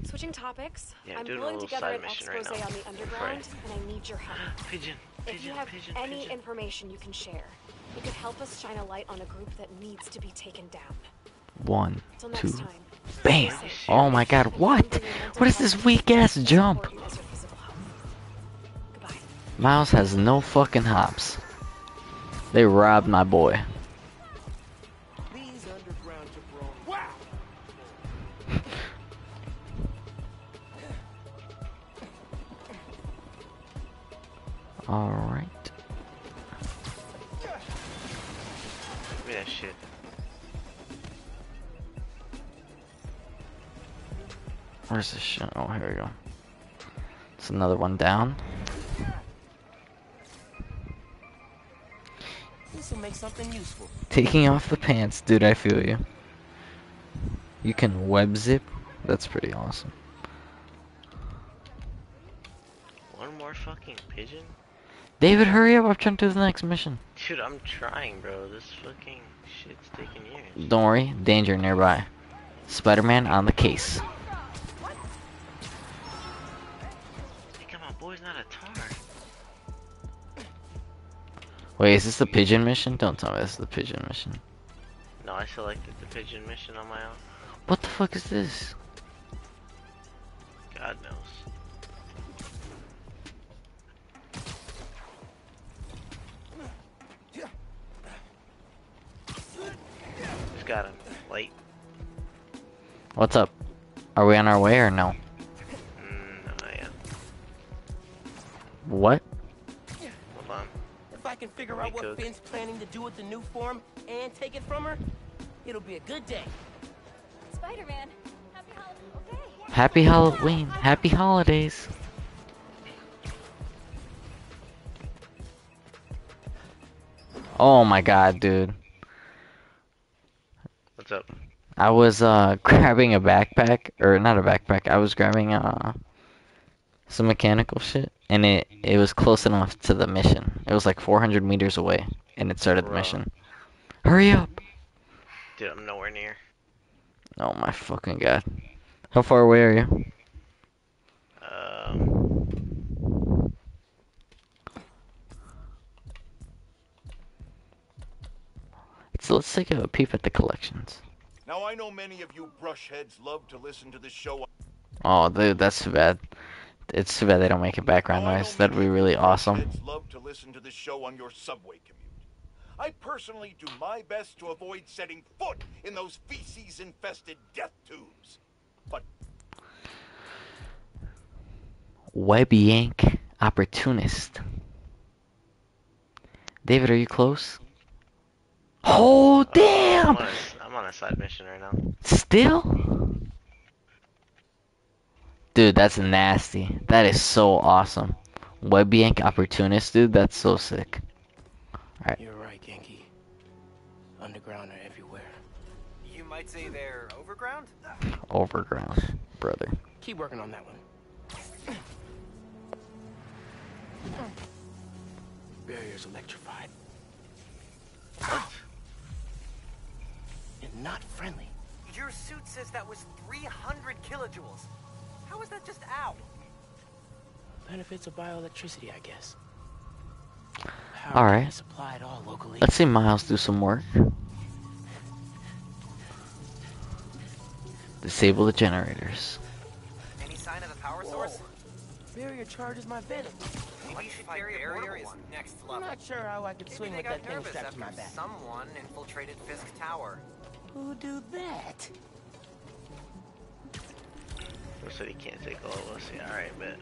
Speaker 7: Switching topics,
Speaker 4: Yeah,
Speaker 7: I'm
Speaker 4: doing a
Speaker 7: pulling
Speaker 4: little
Speaker 7: together
Speaker 4: side
Speaker 7: an
Speaker 4: mission right
Speaker 7: expose
Speaker 4: now.
Speaker 7: on the underground, and I need your help.
Speaker 4: Pigeon,
Speaker 7: If you have
Speaker 4: pigeon,
Speaker 7: any
Speaker 4: pigeon.
Speaker 7: information you can share, it could help us shine a light on a group that needs to be taken down.
Speaker 3: One, two,
Speaker 7: time.
Speaker 3: bam! Oh my god, what? What is this weak ass jump?
Speaker 7: Support you as your physical health. Goodbye.
Speaker 3: Miles has no fucking hops. They robbed my boy.
Speaker 1: These underground jabronis. Wow!
Speaker 3: Alright. Where's this shit? Oh, here we go. It's another one down.
Speaker 1: This will make something useful.
Speaker 3: Taking off the pants, dude, I feel you. You can web zip? That's pretty awesome.
Speaker 4: One more fucking pigeon?
Speaker 3: David, hurry up, I'm trying to do the next mission.
Speaker 4: Dude, I'm trying, bro. This fucking shit's taking years.
Speaker 3: Don't worry, danger nearby. Spider-Man on the case. Wait, is this the pigeon mission? Don't tell me this is the pigeon mission.
Speaker 4: No, I selected the pigeon mission on my own.
Speaker 3: What the fuck is this?
Speaker 4: God knows. Just got him. Late.
Speaker 3: What's up? Are we on our way or no?
Speaker 1: Out what
Speaker 4: cook.
Speaker 1: Finn's planning to do with the Nuform and take it from her, it'll be a good day.
Speaker 7: Spider-Man, happy holidays. Okay.
Speaker 3: Happy Halloween. Happy holidays. Oh my god, dude.
Speaker 4: What's up?
Speaker 3: I was uh grabbing a backpack or not a backpack. I was grabbing uh some mechanical shit, and it it was close enough to the mission. It was like 400 meters away, and it started the mission. Hurry up!
Speaker 4: Dude, I'm nowhere near.
Speaker 3: Oh my fucking god! How far away are you?
Speaker 4: Um,
Speaker 3: So let's take a peep at the collections.
Speaker 11: Now I know many of you brushheads love to listen to this show.
Speaker 3: Oh, dude, that's too bad. It's too bad they don't make it background
Speaker 11: Now,
Speaker 3: noise. That'd be really awesome.
Speaker 11: brushheads love to listen to this show on your subway commute. I personally do my best to avoid setting foot in those feces-infested death tubes. But
Speaker 3: Web yank opportunist. David, are you close? Oh
Speaker 4: I'm
Speaker 3: damn!
Speaker 4: on, a, I'm on a side mission right now.
Speaker 3: Still? Dude, that's nasty. That is so awesome. Web yank opportunist, dude. That's so sick. Alright.
Speaker 1: You're right, Ganke. Underground are everywhere.
Speaker 2: You might say they're overground?
Speaker 3: Overground, brother.
Speaker 1: Keep working on that one. Barrier's electrified. And not friendly.
Speaker 2: Your suit says that was 300 kilojoules. How is that just out?
Speaker 1: Benefits of bioelectricity, I guess. Power
Speaker 3: All
Speaker 1: can't
Speaker 3: right.
Speaker 1: Supply it all locally.
Speaker 3: Let's see Miles do some work. Disable the generators.
Speaker 2: Any sign of a power source?
Speaker 1: Barrier charges my venom.
Speaker 2: Maybe you should carry a barrier is next level.
Speaker 1: I'm not sure how I could swing with that thing
Speaker 2: nervous
Speaker 1: strapped to my back.
Speaker 2: someone infiltrated Fisk Tower.
Speaker 1: Who do that?
Speaker 4: Said he can't take all of us? Yeah, alright, bet.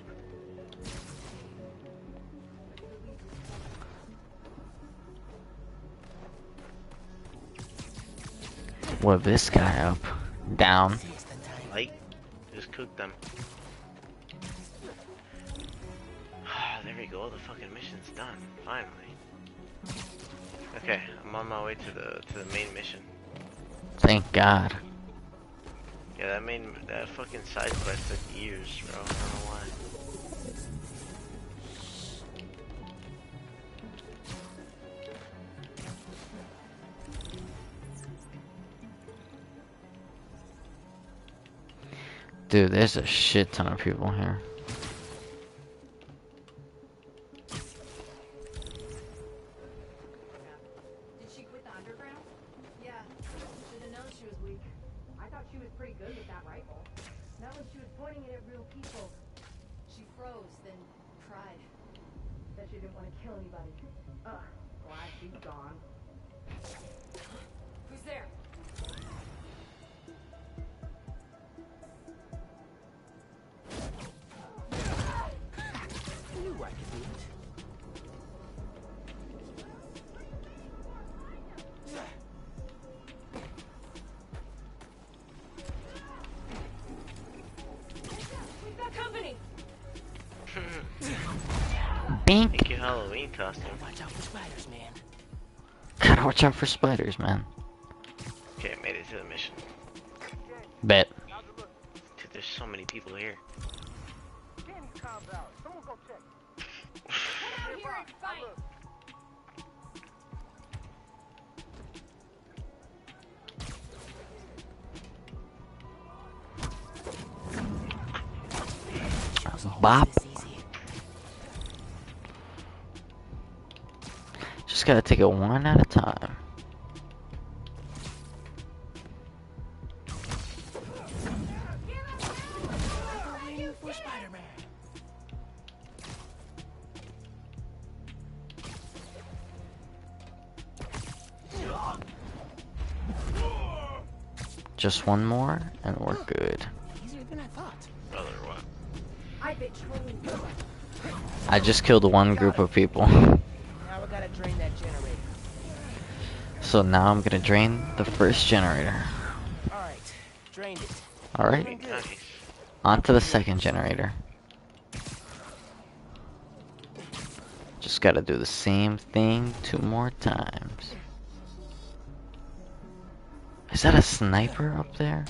Speaker 3: What this guy up. Down.
Speaker 4: Light. Just cook them. there we go. The fucking mission's done. Finally. Okay, I'm on my way to the to the main mission.
Speaker 3: Thank God.
Speaker 4: Yeah, that main that fucking side quest took years, bro. I don't know why.
Speaker 3: Dude, there's a shit ton of people here.
Speaker 1: Watch out for spiders, man.
Speaker 3: Just one more, and we're oh. good.
Speaker 1: Easier than I thought.
Speaker 4: Brother, what?
Speaker 8: I've been trolling you.
Speaker 3: I just killed one group of people.
Speaker 1: Now we gotta drain that generator.
Speaker 3: So now I'm gonna drain the first generator.
Speaker 1: Alright, drained it.
Speaker 3: Alright,
Speaker 4: Nice.
Speaker 3: on to the second generator. Just gotta do the same thing two more Is that a sniper up there?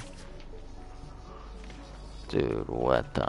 Speaker 3: Dude, what the?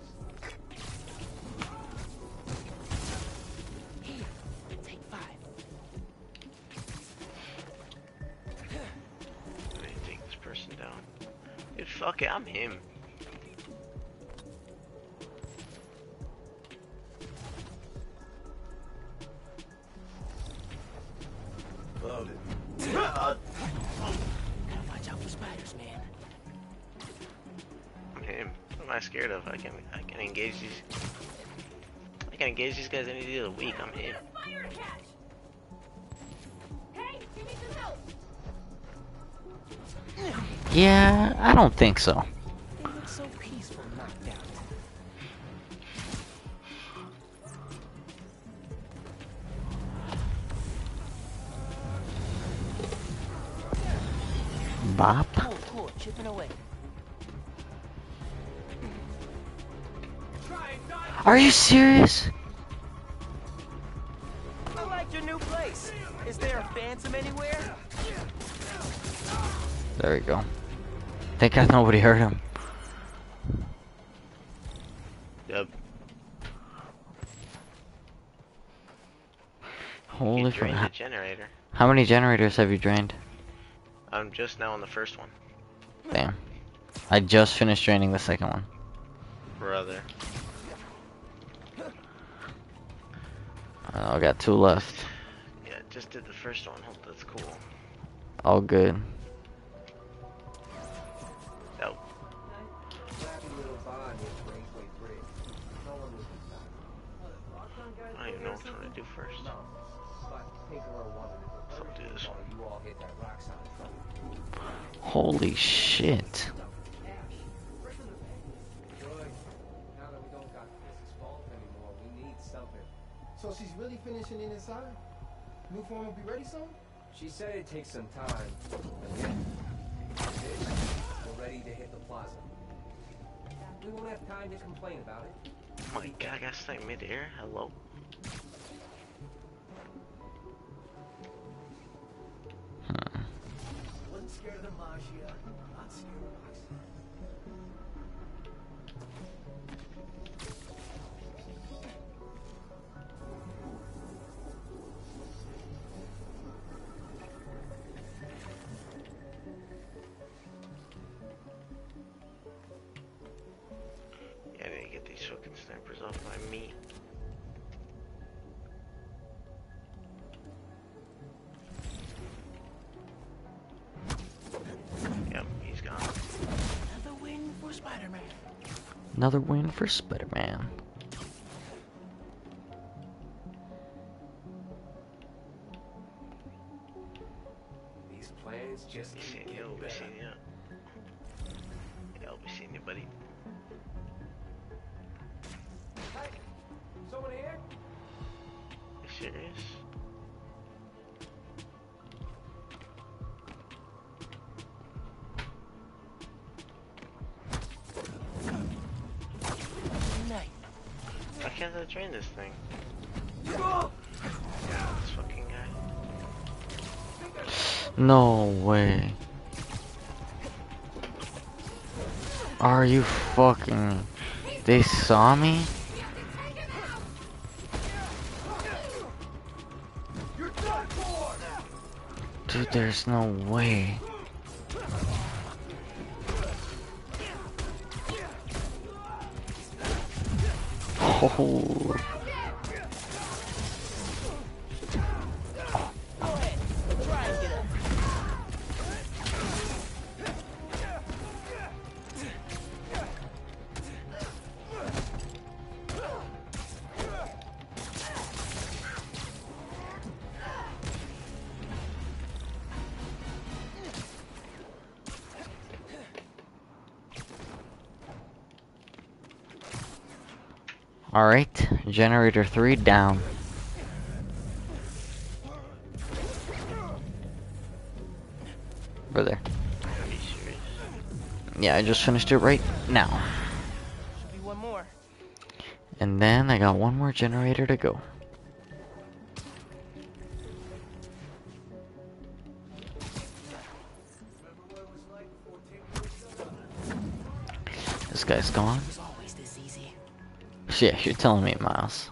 Speaker 4: fuck it, I'm him.
Speaker 12: Loaded.
Speaker 1: Gotta watch out for spiders, man.
Speaker 4: I'm him. What am I scared of? I can I can engage these I can engage these guys any day of the week. I'm him.
Speaker 3: Yeah, I don't think so.
Speaker 1: They so peaceful.
Speaker 3: Bop. Are you serious? Thank God nobody hurt him.
Speaker 4: Yep.
Speaker 3: Holy
Speaker 4: He drained the
Speaker 3: crap.
Speaker 4: generator.
Speaker 3: How many generators have you drained?
Speaker 4: I'm just now on the first one.
Speaker 3: Damn. I just finished draining the second one.
Speaker 4: Brother.
Speaker 3: Uh, I got two left.
Speaker 4: Yeah, just did the first one. Hope that's cool.
Speaker 3: All good.
Speaker 13: She said it takes some time. Yeah, we're ready to hit the plaza. We won't have time to complain about it.
Speaker 4: Oh my god, I got stuck mid-air. Hello.
Speaker 1: Another win for Spider-Man.
Speaker 13: These
Speaker 4: drain this thing? This fucking guy.
Speaker 3: No way. Are you fucking... They saw me? Dude, there's no way. Oh. Generator 3 down. Brother. Yeah, I just finished it right now. And then I got one more generator to go. This guy's gone. Yeah, you're telling me, Miles.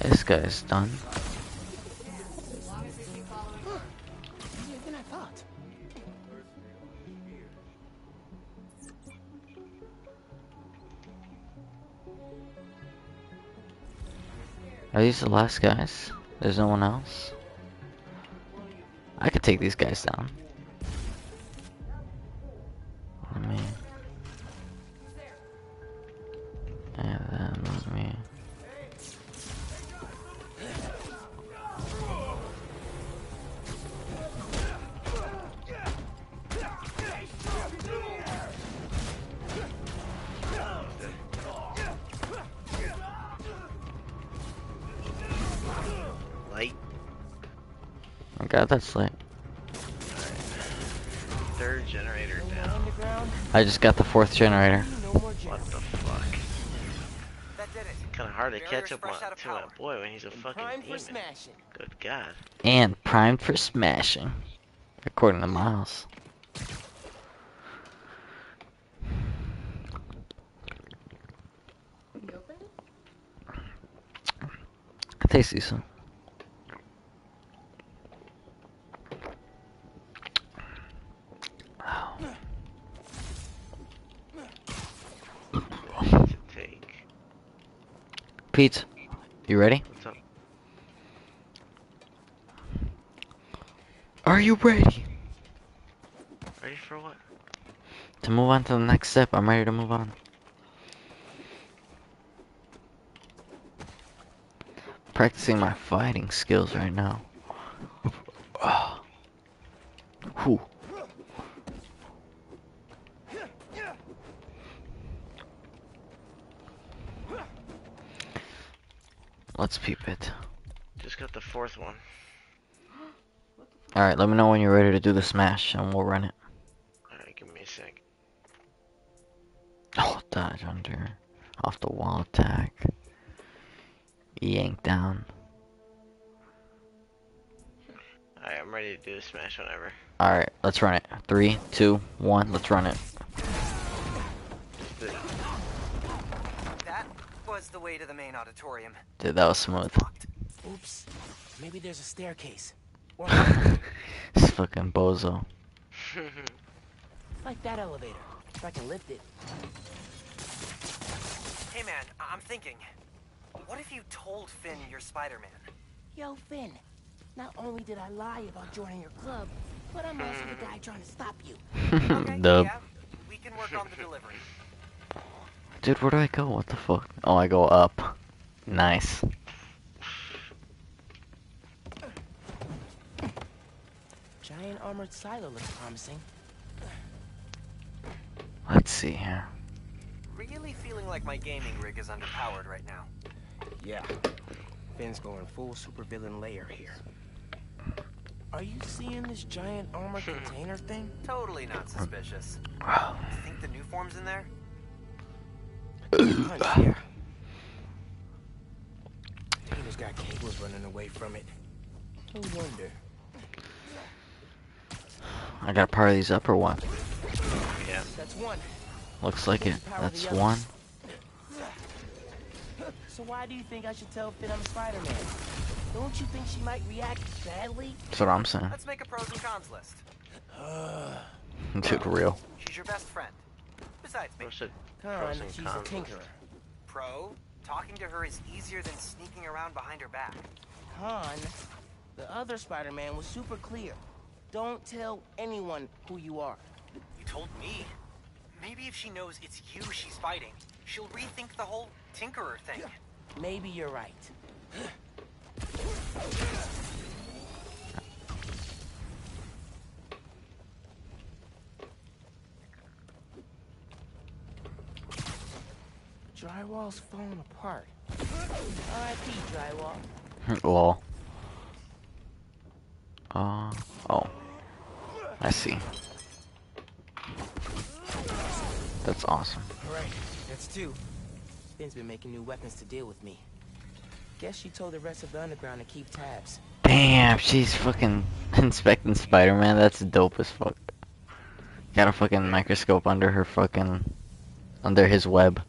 Speaker 3: This guy's done.
Speaker 1: Easier than I thought.
Speaker 3: Are these the last guys? There's no one else? I could take these guys down. I got that slate.
Speaker 4: Third generator down.
Speaker 3: I just got the fourth generator.
Speaker 4: What the fuck? Kind of hard to catch up on to my boy when he's a fucking
Speaker 1: Prime for
Speaker 4: demon.
Speaker 1: smashing.
Speaker 4: Good God.
Speaker 3: And primed for smashing. According to Miles. Tasty so.
Speaker 4: To take.
Speaker 3: Pete, you ready?
Speaker 4: What's up?
Speaker 3: Are you ready?
Speaker 4: Ready for what?
Speaker 3: To move on to the next step, I'm ready to move on. Practicing my fighting skills right now. Let's peep it.
Speaker 4: Just got the fourth one.
Speaker 3: Alright, let me know when you're ready to do the smash and we'll run it.
Speaker 4: Alright, give me a sec.
Speaker 3: Oh, dodge under. Off the wall attack. Yank down.
Speaker 4: Alright, I'm ready to do the smash whenever.
Speaker 3: Alright, let's run it. Three, two, one, let's run it.
Speaker 2: Was the way to the main auditorium.
Speaker 3: Dude, that was smooth.
Speaker 1: Oops. Maybe there's a staircase. Or
Speaker 3: This fucking bozo.
Speaker 1: like that elevator. If I can lift it.
Speaker 2: Hey man, I- I'm thinking. What if you told Finn you're Spider-Man?
Speaker 1: Yo, Finn. Not only did I lie about joining your club, but I'm also the hmm. guy trying to stop you.
Speaker 3: Dub.
Speaker 2: We can work on the delivery.
Speaker 3: Dude, where do I go? What the fuck? Oh, I go up. Nice.
Speaker 1: Giant armored silo looks promising.
Speaker 3: Let's see here.
Speaker 2: Really feeling like my gaming rig is underpowered right now.
Speaker 1: Yeah. Finn's going full supervillain layer here. Are you seeing this giant armored container thing?
Speaker 2: Totally not suspicious. Think the Nuform's in there?
Speaker 1: Hunch, yeah. Container's got cables running away from it. No wonder.
Speaker 3: I gotta power these up or what?
Speaker 4: Yeah.
Speaker 1: That's one.
Speaker 3: Looks like it. That's one.
Speaker 1: So why do you think I should tell Finn I'm Spider-Man? Don't you think she might react badly?
Speaker 3: That's what I'm saying.
Speaker 2: Let's make a pros and cons list.
Speaker 3: Dude, real.
Speaker 2: She's your best friend. Besides me.
Speaker 1: Con, she's a tinkerer.
Speaker 2: Pro, talking to her is easier than sneaking around behind her back.
Speaker 1: Con, the other Spider-Man was super clear. Don't tell anyone who you are.
Speaker 2: You told me. Maybe if she knows it's you she's fighting, she'll rethink the whole Tinkerer thing.
Speaker 1: Maybe you're right. Drywall's falling apart. R.I.P. drywall.
Speaker 3: Lol. Uh, oh. I see. That's awesome.
Speaker 1: Alright, that's two. Finn's been making new weapons to deal with me. Guess she told the rest of the underground to keep tabs.
Speaker 3: Damn, she's fucking inspecting Spider-Man. That's dope as fuck. Got a fucking microscope under her fucking... Under his web.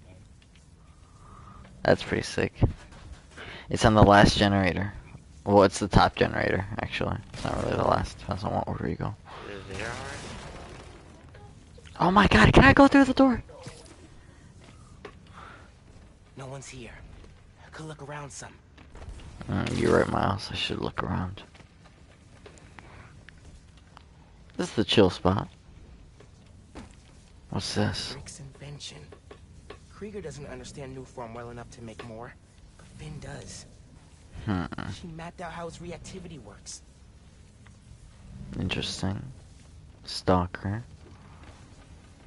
Speaker 3: That's pretty sick. It's on the last generator. Well, it's the top generator, actually. It's not really the last. Depends on what order you go.
Speaker 4: Is there already?
Speaker 3: Oh my god, can I go through the door?
Speaker 1: No one's here. I could look around some.
Speaker 3: Mm, you're right, Miles. I should look around. This is the chill spot. What's this?
Speaker 1: Rick's invention. Krieger doesn't understand Nuform well enough to make more, but Finn does.
Speaker 3: Hmm.
Speaker 1: She mapped out how its reactivity works.
Speaker 3: Interesting. Stalker.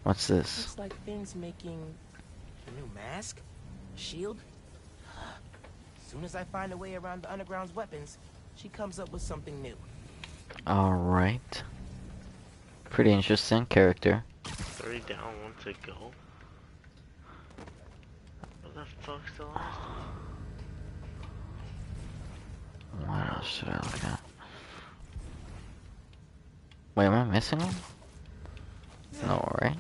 Speaker 3: What's this?
Speaker 1: Looks like Finn's making a new mask? Shield? As soon as I find a way around the underground's weapons, she comes up with something new.
Speaker 3: Alright. Pretty interesting character.
Speaker 4: Three down, one to go. What the fuck's the last one?
Speaker 3: What else should I look at? Wait, am I missing one? No, right?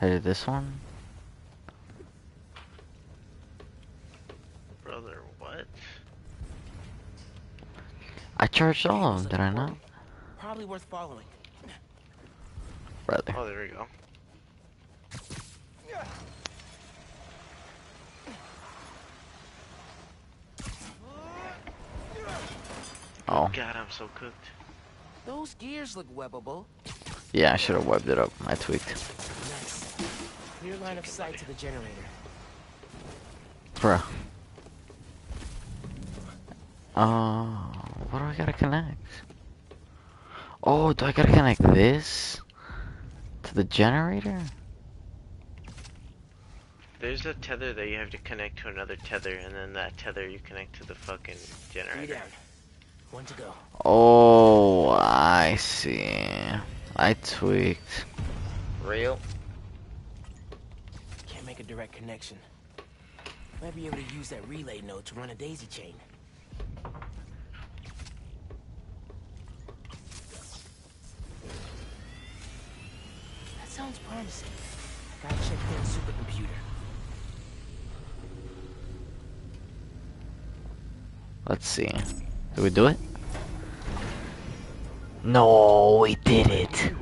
Speaker 3: I did this one?
Speaker 4: Brother, what?
Speaker 3: I charged all of them, did I not?
Speaker 1: Probably worth following.
Speaker 3: Brother.
Speaker 4: Oh, there we go.
Speaker 3: Oh.
Speaker 4: God, I'm so cooked.
Speaker 1: Those gears look webbable.
Speaker 3: Yeah, I should have webbed it up. I tweaked.
Speaker 1: Nice. Clear line of sight to the generator.
Speaker 3: Bruh. Uh, what do I gotta connect? Oh, do I gotta connect this? To the generator?
Speaker 4: There's a tether that you have to connect to another tether, and then that tether you connect to the fucking
Speaker 1: Three
Speaker 4: generator.
Speaker 1: One to go.
Speaker 3: Oh, I see. I tweaked.
Speaker 4: Real?
Speaker 1: Can't make a direct connection. Might be able to use that relay node to run a daisy chain. That sounds promising. I Gotta check Finn's supercomputer.
Speaker 3: Let's see. Did we do it? No, we did it.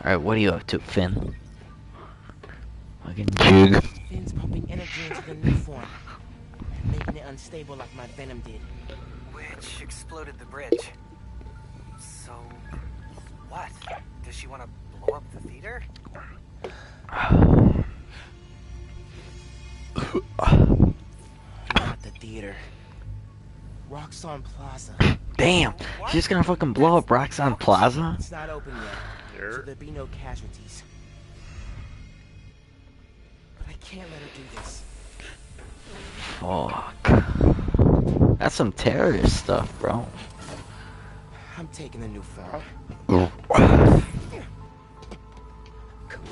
Speaker 3: Alright, what are you up to, Finn? Fucking jig.
Speaker 1: Finn's pumping energy into the Nuform, making it unstable like my venom did.
Speaker 2: Which exploded the bridge. So, what? Does she want to blow up the theater?
Speaker 1: Not the theater. Roxxon Plaza.
Speaker 3: Damn, she's gonna fucking blow up Roxxon Plaza?
Speaker 1: It's not open yet, so there'll be no casualties. But I can't let her do this.
Speaker 3: Fuck. That's some terrorist stuff, bro.
Speaker 1: I'm taking the Nuform.
Speaker 3: Oh.
Speaker 1: Come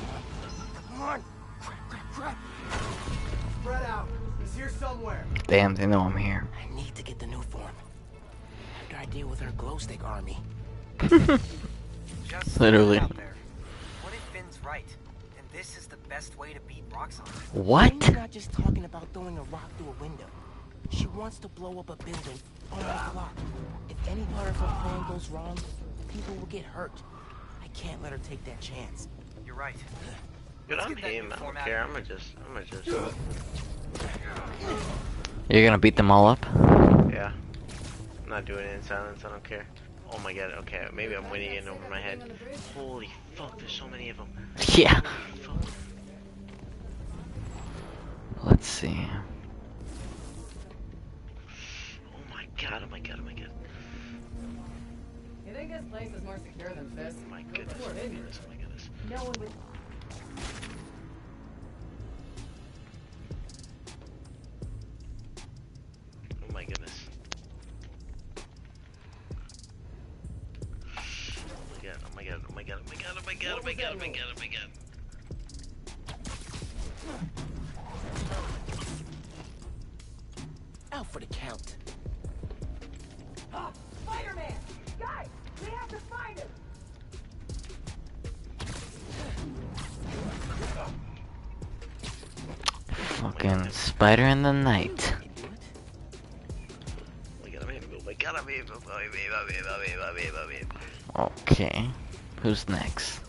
Speaker 1: on! Crap, crap, crap!
Speaker 12: Spread out. He's here somewhere.
Speaker 3: Damn, they know I'm here.
Speaker 1: I deal with her glow stick army.
Speaker 2: Just
Speaker 3: Literally.
Speaker 2: What if Finn's right? And this is the best way to beat Roxxon?
Speaker 3: What?
Speaker 1: Finn's not just talking about throwing a rock through a window. She wants to blow up a building on our block. If any part of her plan goes wrong, people will get hurt. I can't let her take that chance.
Speaker 2: You're right.
Speaker 4: Dude,
Speaker 2: Let's
Speaker 4: I'm
Speaker 2: get that
Speaker 4: him.
Speaker 2: new
Speaker 4: I don't care. I'm gonna just, I'm gonna just.
Speaker 3: You're gonna beat them all up?
Speaker 4: Yeah not doing it in silence, I don't care. Oh my god, okay, maybe I'm winning in over my head. Holy fuck, there's so many of them.
Speaker 3: Yeah. Let's see.
Speaker 4: Oh my god, oh my god, oh my god.
Speaker 6: You think this place is more secure than this?
Speaker 4: Oh my goodness, oh my goodness, oh my goodness.
Speaker 6: No one would...
Speaker 4: Oh my goodness. God, oh my god, oh my god, oh my god, oh my god, oh my god.
Speaker 1: Out for the count.
Speaker 8: Ah, Spider-Man! Guys, we have to find him!
Speaker 3: Fucking spider in the night. Okay. Who's next?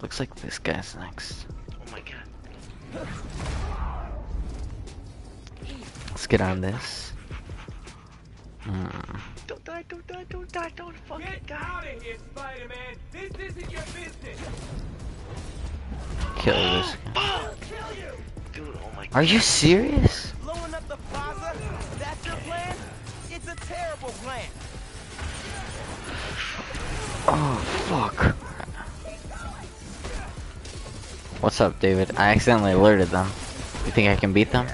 Speaker 3: Looks like this guy's next.
Speaker 4: Oh my god.
Speaker 3: Let's get on this. Hmm.
Speaker 4: Don't die, don't die, don't die, don't fucking
Speaker 9: Get
Speaker 4: die.
Speaker 9: out of here, Spider-Man! This isn't your business!
Speaker 3: Kill this guy.
Speaker 9: I'll kill you!
Speaker 4: Dude, oh my
Speaker 3: Are you serious?
Speaker 1: Blowing up the plaza? That's your plan? It's a terrible plan.
Speaker 3: Oh, fuck. What's up, David? I accidentally alerted them. You think I can beat them?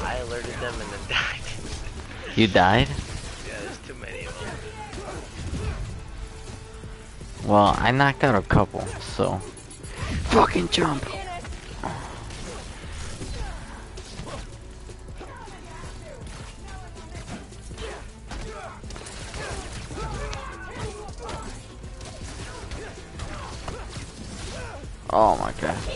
Speaker 4: I alerted them and then died.
Speaker 3: You died?
Speaker 4: yeah, there's too many of them.
Speaker 3: Well, I knocked out a couple, so. Fucking jump! Oh my god.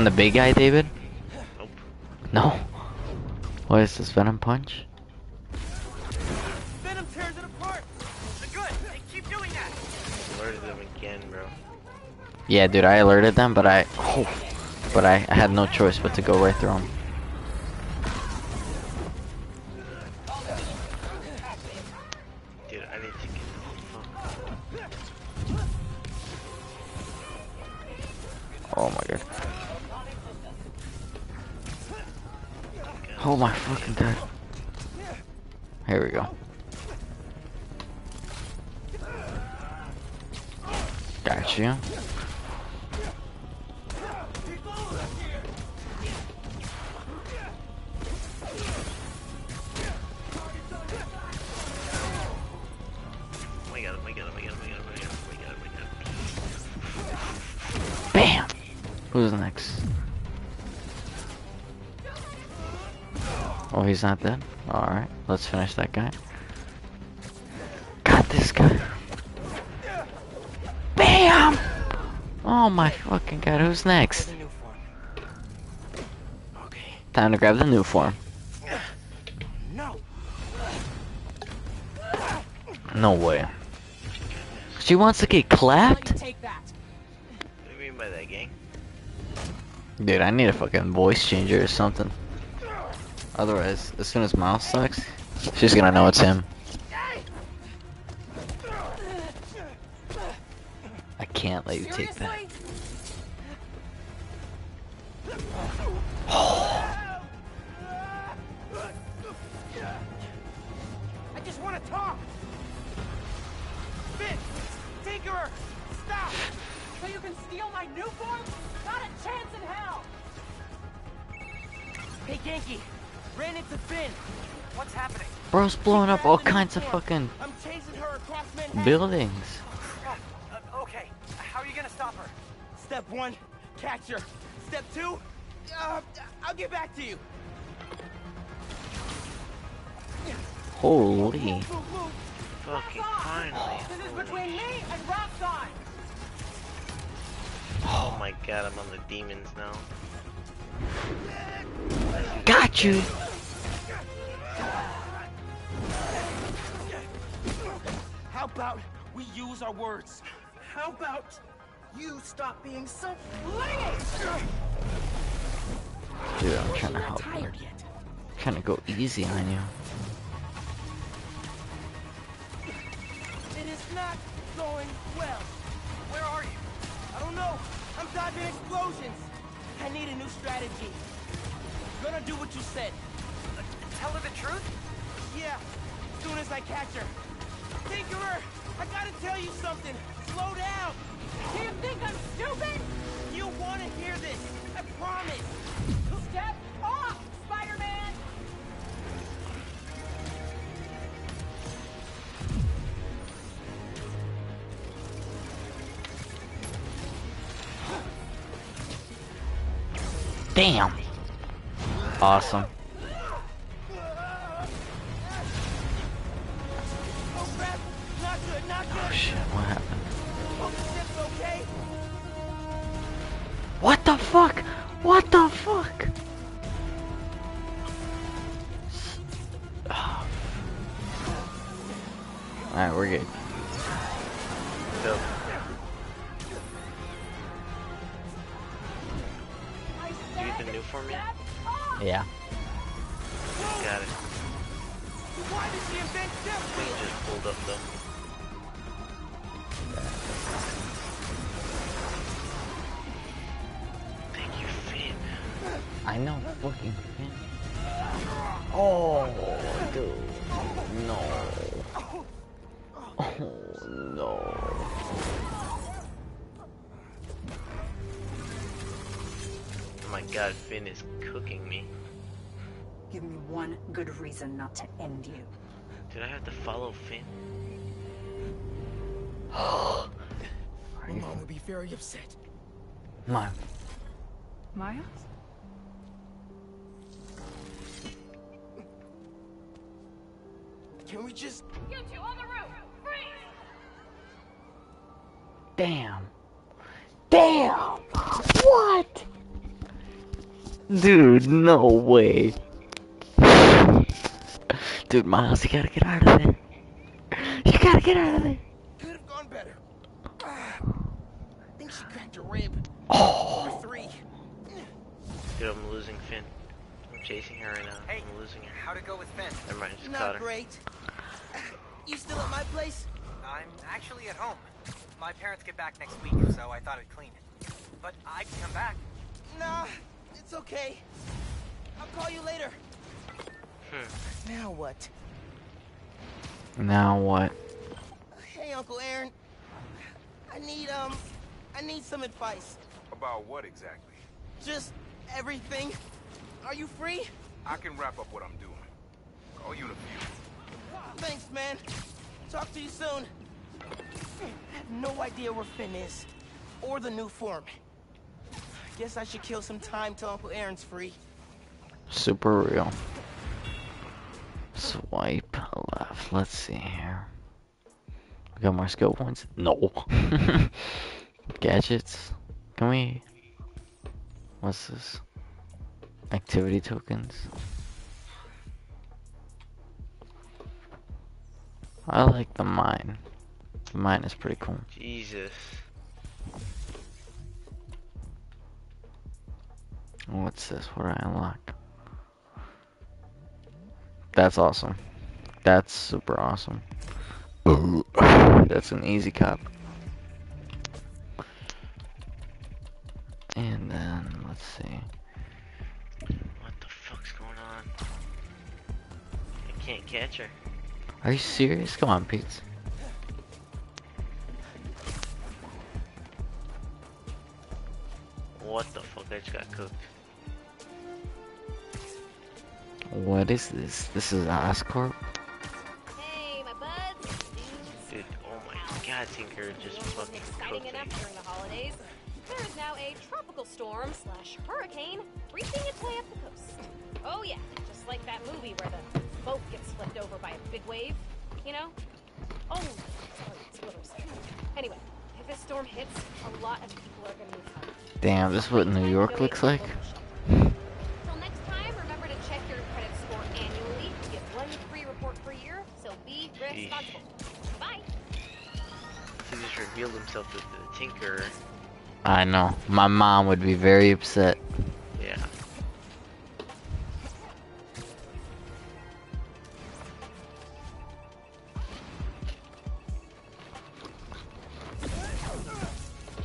Speaker 3: On the big guy, David?
Speaker 4: Nope.
Speaker 3: No. What is this Venom Punch?
Speaker 2: Venom tears it apart. Good. They keep doing that.
Speaker 4: Alerted them again, bro.
Speaker 3: Yeah, dude, I alerted them, but I. Oh, but I, I had no choice but to go right through them.
Speaker 4: Dude, I need to get the fuck.
Speaker 3: Oh my god. Oh my fucking god. Here we go. Got you.
Speaker 4: Oh my god, Oh,
Speaker 3: he's not dead? Alright, let's finish that guy. Got this guy. BAM! Oh my fucking god, who's next?
Speaker 1: The Nuform. Okay.
Speaker 3: Time to grab the Nuform.
Speaker 1: No.
Speaker 3: No way. She wants to get clapped?
Speaker 4: What do you mean by that, gang?
Speaker 3: Dude, I need a fucking voice changer or something. Otherwise, as soon as Miles sucks, she's gonna know it's him. I can't let you take that. Oh.
Speaker 1: I just want to talk. Vince, Tinkerer, stop.
Speaker 6: So you can steal my Nuform? Not a chance in hell!
Speaker 1: Hey, Ganke. Ran into Finn.
Speaker 2: What's happening?
Speaker 3: Bro's blowing up all kinds of fucking
Speaker 1: I'm chasing her across Manhattan.
Speaker 3: buildings.
Speaker 2: Uh, okay. How are you gonna stop her?
Speaker 1: Step one, catch her. step two? Uh, I'll get back to you.
Speaker 3: Holy.
Speaker 4: Fucking finally.
Speaker 8: This is between me and Roxxon.
Speaker 4: Oh my god, I'm on the demons now.
Speaker 3: Got you.
Speaker 1: How about we use our words? How about you stop being so flingy?
Speaker 3: Dude, I'm trying to help you.
Speaker 1: Yet?
Speaker 3: trying to go easy on you.
Speaker 1: It is not going well. Where are you? I don't know. I'm dodging explosions. I need a new strategy. I'm Gonna do what you said.
Speaker 2: Tell her the truth?
Speaker 1: Yeah, as soon as I catch her. Tinkerer, I gotta tell you something. Slow down.
Speaker 8: Do you think I'm stupid?
Speaker 1: You wanna hear this. I promise.
Speaker 3: Damn. Awesome.
Speaker 1: Oh
Speaker 3: shit, what happened? What the fuck? What the fuck? Alright, we're good.
Speaker 4: For me?
Speaker 3: Yeah.
Speaker 4: Got it.
Speaker 1: Why did she invent step
Speaker 4: We just pulled up though. Thank you, Finn.
Speaker 3: I know, fucking fan. Oh, dude. No. Oh, no.
Speaker 4: My god, Finn is cooking me.
Speaker 14: Give me one good reason not to end you.
Speaker 4: Did I have to follow Finn?
Speaker 1: Mom will be very upset.
Speaker 3: Mom.
Speaker 6: Miles?
Speaker 1: Can we just...
Speaker 8: You two on the roof! Freeze!
Speaker 3: Damn. Damn! What? Dude, no way. Dude, Miles, you gotta get out of there. You gotta get out of there.
Speaker 1: Could have gone better. Ah, I think she cracked a rib.
Speaker 3: Oh.
Speaker 1: Number three.
Speaker 4: Dude, I'm losing Finn. I'm chasing her right now.
Speaker 2: Hey,
Speaker 4: I'm losing her.
Speaker 2: how'd it go with Finn?
Speaker 4: Never mind, just caught
Speaker 1: Not
Speaker 4: her.
Speaker 1: great. You still at my place?
Speaker 2: I'm actually at home. My parents get back next week, so I thought I'd clean it. But I can come back.
Speaker 1: Nah, it's okay. I'll call you later.
Speaker 4: Hmm.
Speaker 1: Now what?
Speaker 3: Now what?
Speaker 1: Hey, Uncle Aaron. I need, um, I need some advice.
Speaker 15: About what exactly?
Speaker 1: Just everything. Are you free?
Speaker 15: I can wrap up what I'm doing. Call you in a few.
Speaker 1: Thanks, man. Talk to you soon. I have no idea where Finn is. Or the Nuform. Guess I should kill some time till Uncle Aaron's free.
Speaker 3: Super real. Swipe left. Let's see here. We got more skill points? No. Gadgets. Can we? What's this? Activity tokens. I like the mine. The mine is pretty cool.
Speaker 4: Jesus.
Speaker 3: What's this? What do I unlock? That's awesome. That's super awesome. That's an easy cop. And then let's see.
Speaker 4: What the fuck's going on? I can't catch her.
Speaker 3: Are you serious? Come on, Pete.
Speaker 4: What the fuck? I just got cooked.
Speaker 3: What is this? This is Oscorp?
Speaker 7: Hey, my buds.
Speaker 4: Dude, oh my god, Tinker just fucking
Speaker 7: Exciting
Speaker 4: me.
Speaker 7: enough during the holidays. there is now a tropical storm slash hurricane reaching its way up the coast. Oh yeah, just like that movie where the boat gets flipped over by a big wave, you know? Oh, sorry, spoilers. Anyway, if this storm hits, a lot of people are gonna move home.
Speaker 3: Damn, this is what New York looks like.
Speaker 7: Be responsible. Bye.
Speaker 4: He just revealed himself as the Tinker.
Speaker 3: I know. My mom would be very upset.
Speaker 4: Yeah.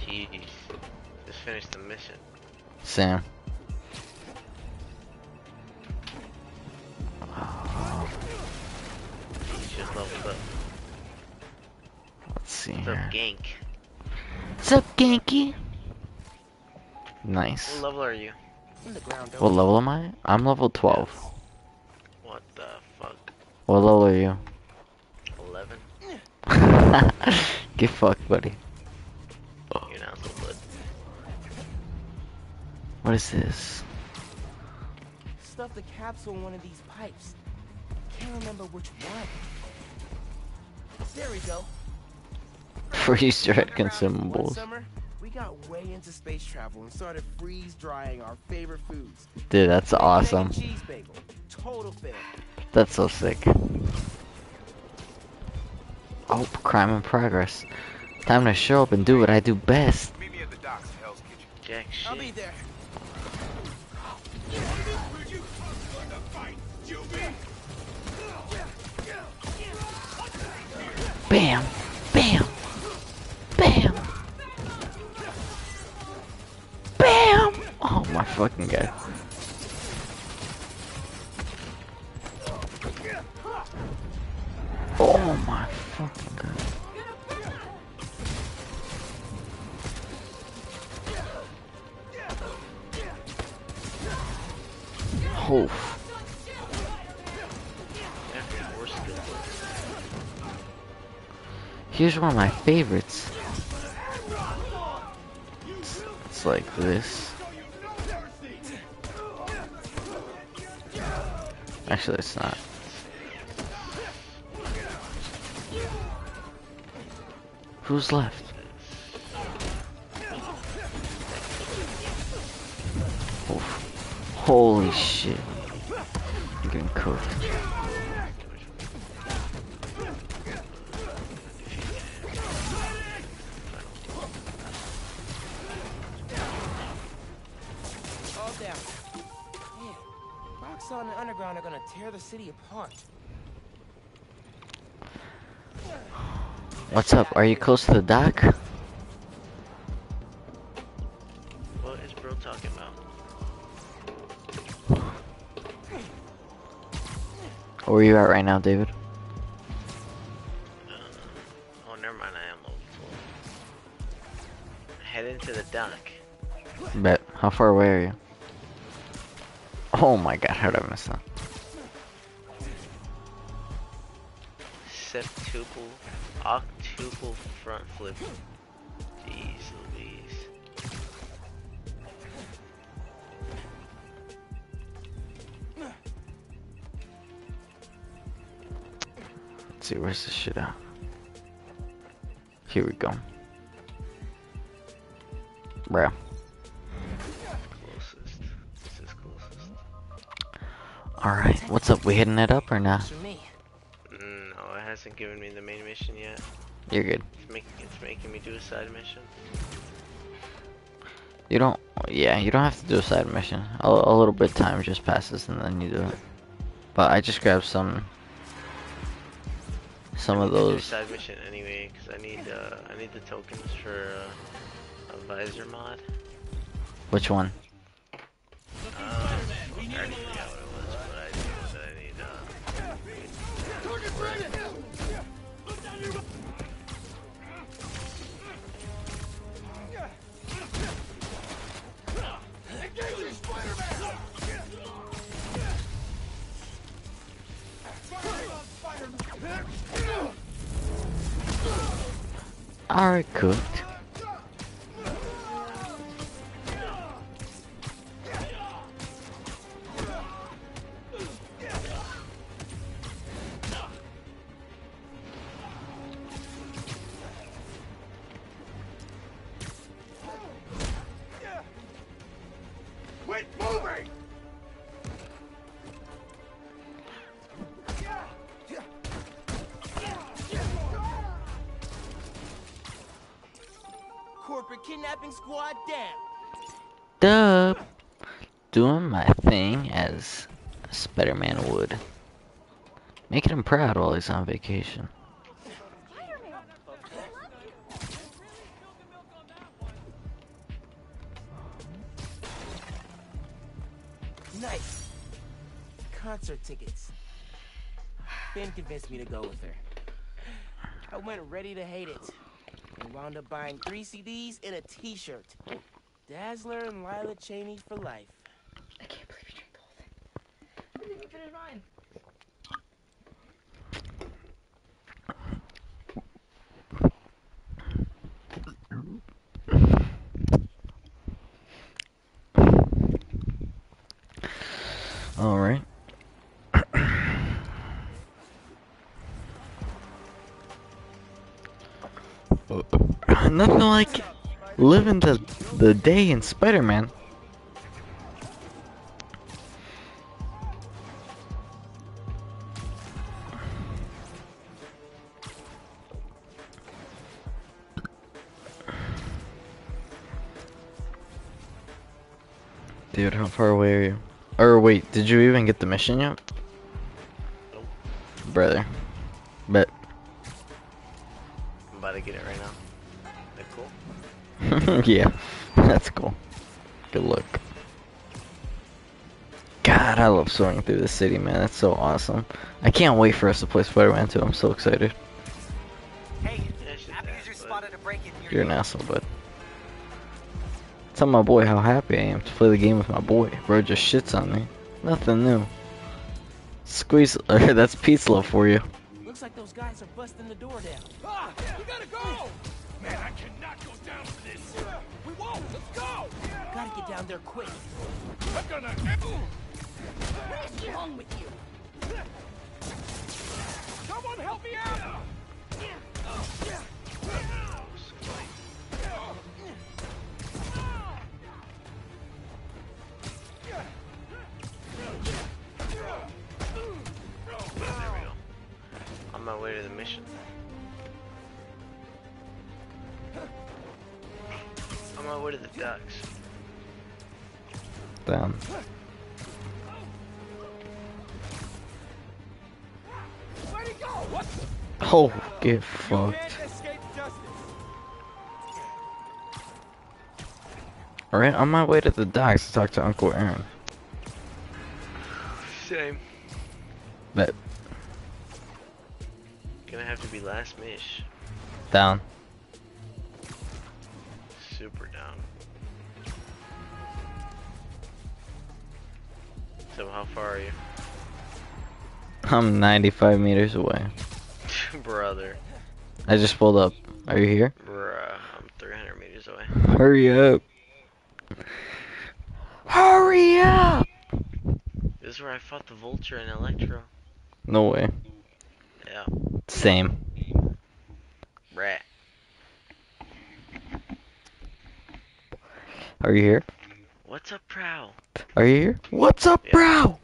Speaker 4: Jeez. Just finished the mission.
Speaker 3: Sam.
Speaker 4: Just leveled up.
Speaker 3: Let's see
Speaker 4: What's up,
Speaker 3: here.
Speaker 4: Gank?
Speaker 3: What's up, Ganke? Nice.
Speaker 4: What level are you?
Speaker 3: Ground, What level am I? I'm level 12.
Speaker 4: What the fuck?
Speaker 3: What level are you?
Speaker 4: 11?
Speaker 3: Get fucked, buddy.
Speaker 4: You're not so good.
Speaker 3: What is this?
Speaker 1: Stuff the capsule in one of these pipes. Can't remember which one. There we go.
Speaker 3: Freeze dried consumables.
Speaker 1: summer, we got way into space travel and started freeze drying our favorite foods.
Speaker 3: Dude, that's
Speaker 1: Egg,
Speaker 3: awesome.
Speaker 1: bagel. Total fail.
Speaker 3: That's so sick. Oh, crime in progress. Time to show up and do what I do best.
Speaker 4: Jack shit.
Speaker 1: I'll be there.
Speaker 3: Bam! Bam! Bam! Bam! Oh my fucking god. Oh my fucking god. Oh. Here's one of my favorites. It's, it's like this. Actually, it's not. Who's left? Oof. Holy shit. I'm getting cooked.
Speaker 1: Roxxon and Underground are gonna tear the city apart.
Speaker 3: What's up? Are you close to the dock?
Speaker 4: What is bro talking about?
Speaker 3: Where are you at right now, David?
Speaker 4: Uh, oh, never mind. I am level 12. Head into the dock.
Speaker 3: Bet. How far away are you? Oh my god, how did I miss that?
Speaker 4: Septuple, octuple front flip. Jeez Louise.
Speaker 3: Let's see, where's this shit at? Here we go. Bruh. Alright, what's up? We hitting it up or not?
Speaker 4: No, it hasn't given me the main mission yet.
Speaker 3: You're good.
Speaker 4: It's making it's making me do a side mission.
Speaker 3: You don't, yeah, you don't have to do a side mission. A, a little bit of time just passes and then you do it. But I just grabbed some, some of
Speaker 4: I do a
Speaker 3: those.
Speaker 4: side mission anyway, because I need uh I need the tokens for uh, a visor mod.
Speaker 3: Which one?
Speaker 4: Um, I already forgot what it was, but I knew that I need uh. for it.
Speaker 3: Alright, cooked. Proud while he's on vacation.
Speaker 1: Nice. Concert tickets. Ben convinced me to go with her. I went ready to hate it. And wound up buying three CDs and a t-shirt. Dazzler and Lila Cheney for life.
Speaker 3: Nothing like living the the day in Spider-Man. Dude, how far away are you? Or wait, did you even get the mission yet? Brother. yeah, that's cool. Good luck. God, I love soaring through the city, man. That's so awesome. I can't wait for us to play Spider-Man 2. I'm so excited.
Speaker 2: Hey, Abuser spotted a break-in
Speaker 3: You're an asshole, bud. Tell my boy how happy I am to play the game with my boy. Bro just shits on me. Nothing new. Squeeze. that's Pete's love for you.
Speaker 1: Looks like those guys are busting the door down.
Speaker 9: Ah, we gotta go! Man, I cannot go down for this. We won't. Let's go.
Speaker 1: Gotta get down there quick.
Speaker 9: I'm gonna.
Speaker 1: What's wrong with you?
Speaker 9: Someone help me out!
Speaker 4: There we. On my way to the mission. On my way to the ducks.
Speaker 3: Down.
Speaker 9: Where'd he go? What?
Speaker 3: Oh, get fucked. Alright, on my way to the docks to talk to Uncle Aaron.
Speaker 4: Same.
Speaker 3: Bet.
Speaker 4: Gonna have to be last mish.
Speaker 3: Down.
Speaker 4: So how far are you?
Speaker 3: I'm 95 meters away.
Speaker 4: Brother.
Speaker 3: I just pulled up. Are you here?
Speaker 4: Bruh, I'm 300 meters away.
Speaker 3: Hurry up. Hurry up!
Speaker 4: This is where I fought the Vulture and Electro.
Speaker 3: No way.
Speaker 4: Yeah.
Speaker 3: Same.
Speaker 4: Rat.
Speaker 3: Are you here?
Speaker 4: What's up, Prowl?
Speaker 3: Are you here? What's up, bro?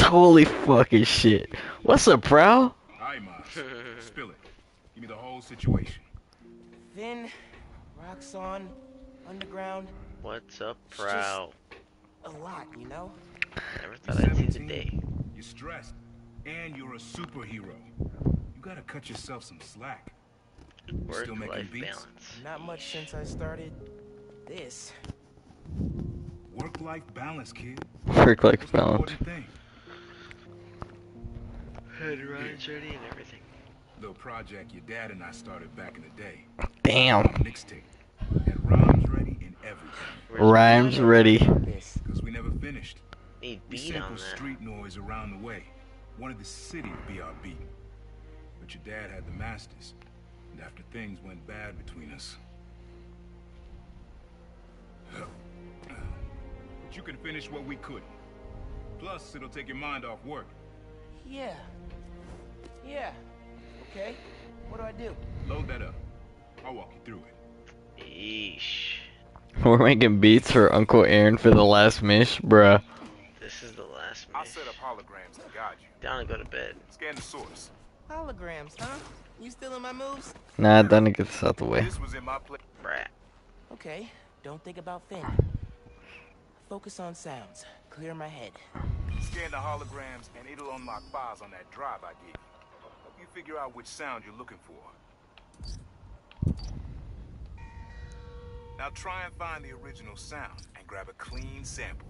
Speaker 3: Holy fucking shit. What's up, bro?
Speaker 15: Aye, Miles. Spill it. Give me the whole situation.
Speaker 1: Finn, Roxxon, Underground,
Speaker 4: What's up,
Speaker 1: It's
Speaker 4: Prowl?
Speaker 1: a lot, you know?
Speaker 4: Never thought I'd see the day.
Speaker 15: You're stressed, and you're a superhero. You gotta cut yourself some slack. You still making
Speaker 4: Work-life
Speaker 15: beats?
Speaker 4: balance.
Speaker 1: Not much since I started this.
Speaker 15: Work-life balance, kid.
Speaker 3: Work-life balance.
Speaker 15: Important.
Speaker 4: Head rides ready and everything.
Speaker 15: Little project your dad and I started back in the day.
Speaker 3: Damn.
Speaker 15: Mixtape. Had rhymes ready and everything.
Speaker 3: Rhymes ready.
Speaker 15: Because we never finished.
Speaker 4: Need
Speaker 15: We
Speaker 4: beat on
Speaker 15: sampled
Speaker 4: that.
Speaker 15: street noise around the way. Wanted the city to be our beat. But your dad had the masters. And after things went bad between us. But you can finish what we couldn't. Plus, it'll take your mind off work.
Speaker 1: Yeah. Yeah. Okay. What do I do?
Speaker 15: Load that up. I'll walk you through it.
Speaker 4: Yeesh.
Speaker 3: We're making beats for Uncle Aaron for the last mish, bruh.
Speaker 4: This is the last mish.
Speaker 15: I'll set up holograms to guide you.
Speaker 4: Down and go to bed.
Speaker 15: Scan the source.
Speaker 1: Holograms, huh? You stealing my moves?
Speaker 3: Nah, Donnie, get this out the way.
Speaker 11: This was in my play.
Speaker 4: Brat.
Speaker 1: Okay, don't think about Finn. Focus on sounds. Clear my head.
Speaker 15: Scan the holograms, and it'll unlock files on that drive I gave you. Help you figure out which sound you're looking for. Now try and find the original sound and grab a clean sample.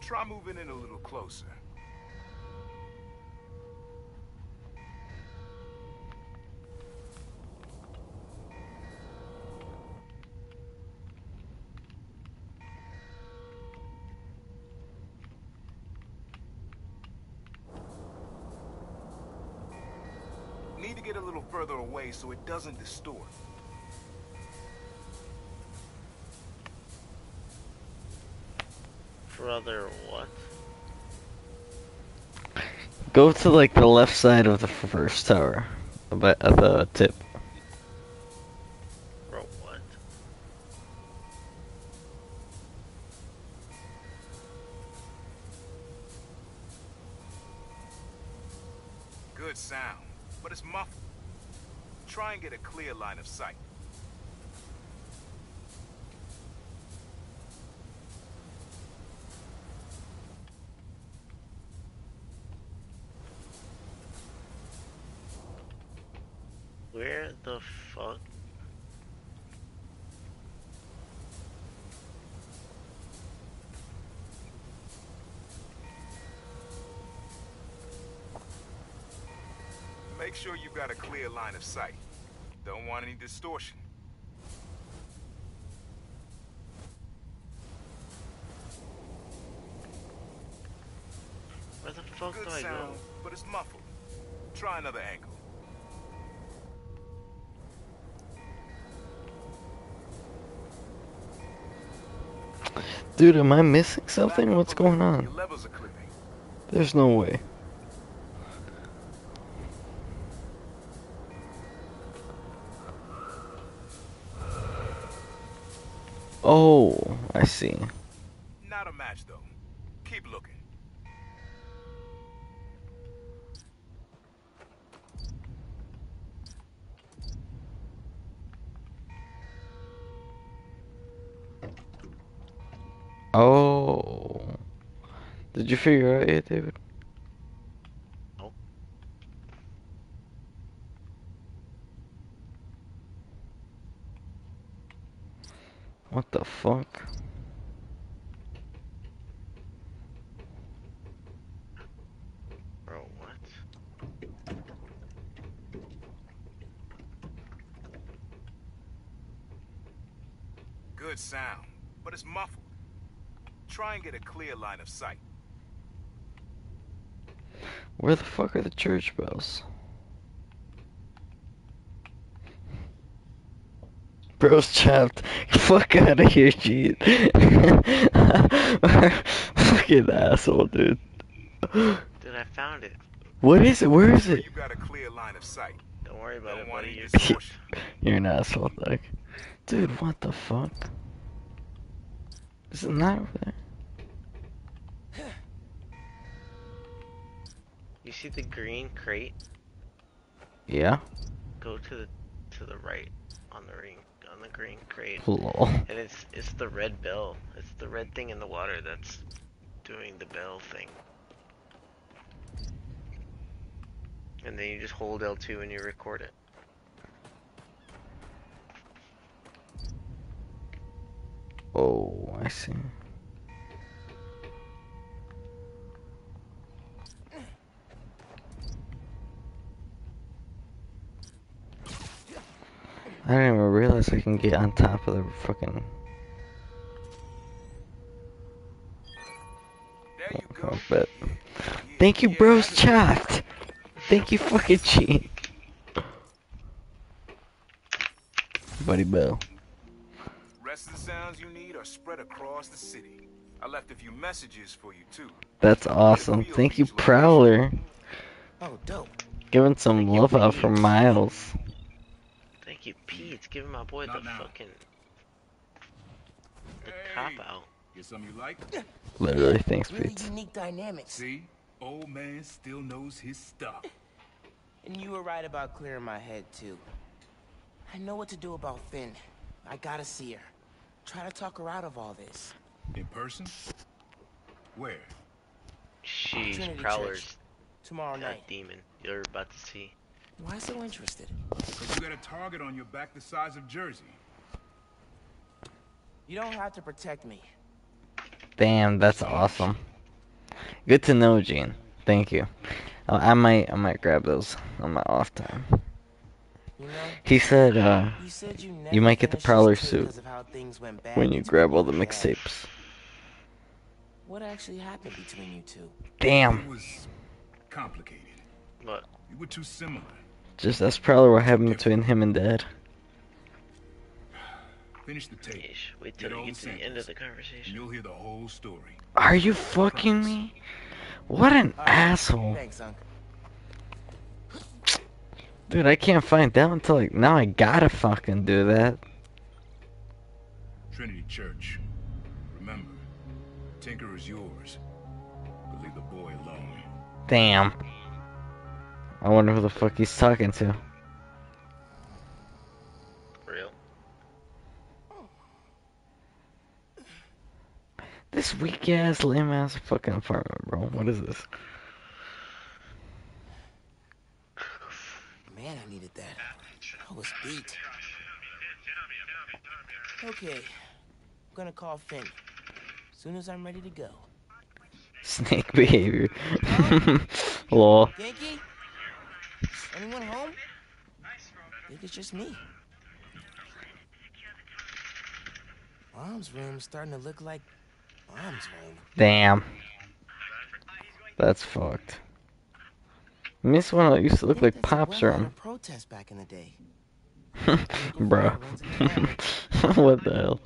Speaker 15: Try moving in a little closer. Need to get a little further away so it doesn't distort.
Speaker 4: Brother, what?
Speaker 3: Go to like the left side of the first tower, but at the tip.
Speaker 4: Bro, what?
Speaker 15: Good sound, but it's muffled. Try and get a clear line of sight.
Speaker 4: Where the fuck?
Speaker 15: Make sure you've got a clear line of sight. Don't want any distortion.
Speaker 4: Where the fuck
Speaker 15: Good
Speaker 4: do I go?
Speaker 15: but it's muffled. Try another angle.
Speaker 3: Dude, am I missing something? What's going on?
Speaker 15: Levels are clipping.
Speaker 3: There's no way. Oh, I see.
Speaker 15: Not a match though. Keep looking.
Speaker 3: Oh. Did you figure out yet, David?
Speaker 4: Nope.
Speaker 3: What the fuck?
Speaker 4: Bro, what?
Speaker 15: Good sound, but it's muffled. Try and get a clear line of sight.
Speaker 3: Where the fuck are the church bells? Bro's trapped. Fuck out of here, cheat. Fucking asshole, dude.
Speaker 4: Dude, I found it.
Speaker 3: What is it? Where is it?
Speaker 15: You got a clear line of sight.
Speaker 4: Don't worry about
Speaker 15: Don't
Speaker 4: it, buddy. You're.
Speaker 3: You're an asshole, Doug. Dude, what the fuck? Is it not over there?
Speaker 4: You see the green crate?
Speaker 3: Yeah.
Speaker 4: Go to the to the right on the ring on the green crate.
Speaker 3: Lol.
Speaker 4: And it's it's the red bell. It's the red thing in the water that's doing the bell thing. And then you just hold L2 and you record it.
Speaker 3: Oh, I see. I didn't even realize I can get on top of the fucking. Oh, but thank you, bros. Chopped. Thank you, fucking cheat. Buddy Bell.
Speaker 15: Rest of the sounds you need are spread across the city. I left a few messages for you too.
Speaker 3: That's awesome. Thank you, Prowler.
Speaker 1: Oh, dope.
Speaker 3: Giving some love out for Miles.
Speaker 4: Thank you, Pete. Giving my boy the fucking the cop out.
Speaker 15: Get some you like?
Speaker 3: Literally, thanks,
Speaker 1: Really
Speaker 3: Pete.
Speaker 1: unique dynamics.
Speaker 15: See? Old man still knows his stuff.
Speaker 1: And you were right about clearing my head, too. I know what to do about Finn. I gotta see her. Try to talk her out of all this.
Speaker 15: In person? Where?
Speaker 4: She's
Speaker 1: Trinity
Speaker 4: Prowler's
Speaker 1: Church. Tomorrow
Speaker 4: that
Speaker 1: night.
Speaker 4: demon you're about to see.
Speaker 1: Why so interested?
Speaker 15: Because you got a target on your back the size of Jersey.
Speaker 1: You don't have to protect me.
Speaker 3: Damn, that's awesome. Good to know, Gene. Thank you. I might, I might grab those on my off time.
Speaker 1: You know,
Speaker 3: He said, uh,
Speaker 1: you said you,
Speaker 3: you might get the Prowler
Speaker 1: this tape
Speaker 3: suit
Speaker 1: 'cause of how went bad
Speaker 3: when you grab all the
Speaker 1: you and Dad.
Speaker 3: mixtapes.
Speaker 1: What actually happened between you two?
Speaker 3: Damn.
Speaker 15: It was complicated.
Speaker 4: What?
Speaker 15: You were too similar.
Speaker 3: Just that's probably what happened between him and Dad.
Speaker 15: Finish the tape.
Speaker 4: Yeesh, wait till
Speaker 15: Get
Speaker 4: you get
Speaker 15: the
Speaker 4: to the end of the conversation.
Speaker 15: you'll hear the whole story.
Speaker 3: Are you fucking me? What an
Speaker 1: All right,
Speaker 3: asshole.
Speaker 1: Thanks, Unc.
Speaker 3: Dude, I can't find out until like now I gotta fucking do that.
Speaker 15: Trinity Church. Remember, Tinker is yours. But leave the boy alone.
Speaker 3: Damn. I wonder who the fuck he's talking to.
Speaker 4: Real.
Speaker 3: This weak ass, lame ass fucking apartment, bro. What is this?
Speaker 1: Man, I needed that. I was beat. Okay, I'm gonna call Finn. Soon as I'm ready to go.
Speaker 3: Snake behavior. Lol.
Speaker 1: Yankee? Anyone home? I think it's just me. Mom's room's starting to look like Mom's room.
Speaker 3: Damn. That's fucked. Miss one that used to look like Pop's
Speaker 1: Well, at a
Speaker 3: room.
Speaker 1: protest back in the day.
Speaker 3: Bruh. what the hell?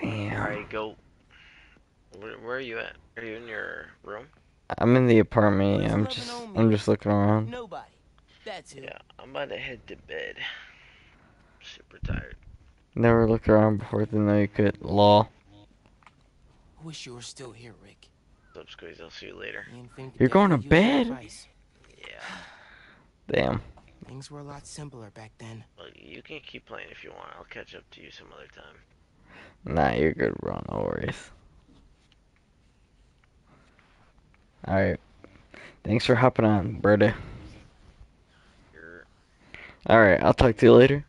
Speaker 3: Damn.
Speaker 4: Alright, go. Where, where are you at? Are you in your room?
Speaker 3: I'm in the apartment. yeah, I'm just I'm just looking around.
Speaker 1: Nobody. That's it.
Speaker 4: Yeah, I'm about to head to bed. Super tired.
Speaker 3: Never looked around before to know you could. Law.
Speaker 1: I Wish you were still here, Rick.
Speaker 4: What's up, Squeeze? I'll see you later.
Speaker 1: Me and Phin could
Speaker 3: You're going to bed?
Speaker 1: advice.
Speaker 4: Yeah.
Speaker 3: Damn.
Speaker 1: Things were a lot simpler back then.
Speaker 4: Well, you can keep playing if you want. I'll catch up to you some other time.
Speaker 3: Nah, you're good, bro. No worries. Alright. Thanks for hopping on, Berta.
Speaker 4: You're...
Speaker 3: Alright, I'll talk to you later.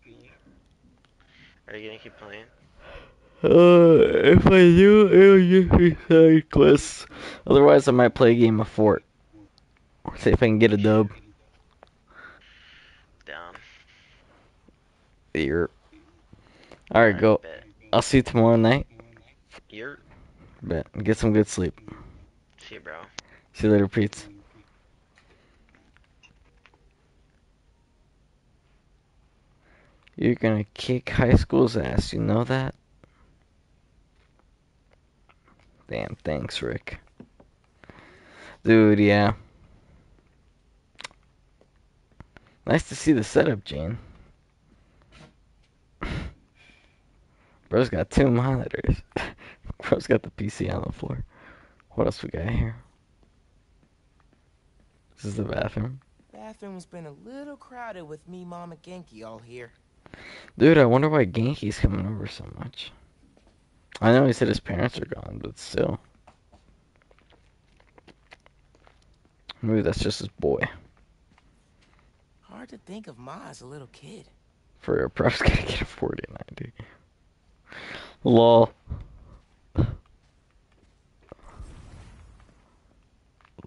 Speaker 4: Are you gonna keep playing?
Speaker 3: Uh, if I do, it'll just be side quests. Otherwise, I might play a game of Fort. See if I can get a dub.
Speaker 4: Down.
Speaker 3: Here. Alright, go.
Speaker 4: bet.
Speaker 3: I'll see you tomorrow night.
Speaker 4: You're...
Speaker 3: Bet. Get some good sleep.
Speaker 4: See you, bro.
Speaker 3: See you later, Pete. You're gonna kick high school's ass, you know that? Damn, thanks, Rick. Dude, yeah. Nice to see the setup, Gene. Bro's got two monitors. Bro's got the PC on the floor. What else we got here? This is the bathroom.
Speaker 1: Bathroom's been a little crowded with me, Mom, and Ganke all here.
Speaker 3: Dude, I wonder why Ganke's coming over so much. I know he said his parents are gone, but still. Maybe that's just his boy.
Speaker 1: Hard to think of Ma as a little kid.
Speaker 3: For real, props gonna get a 4090. Lol.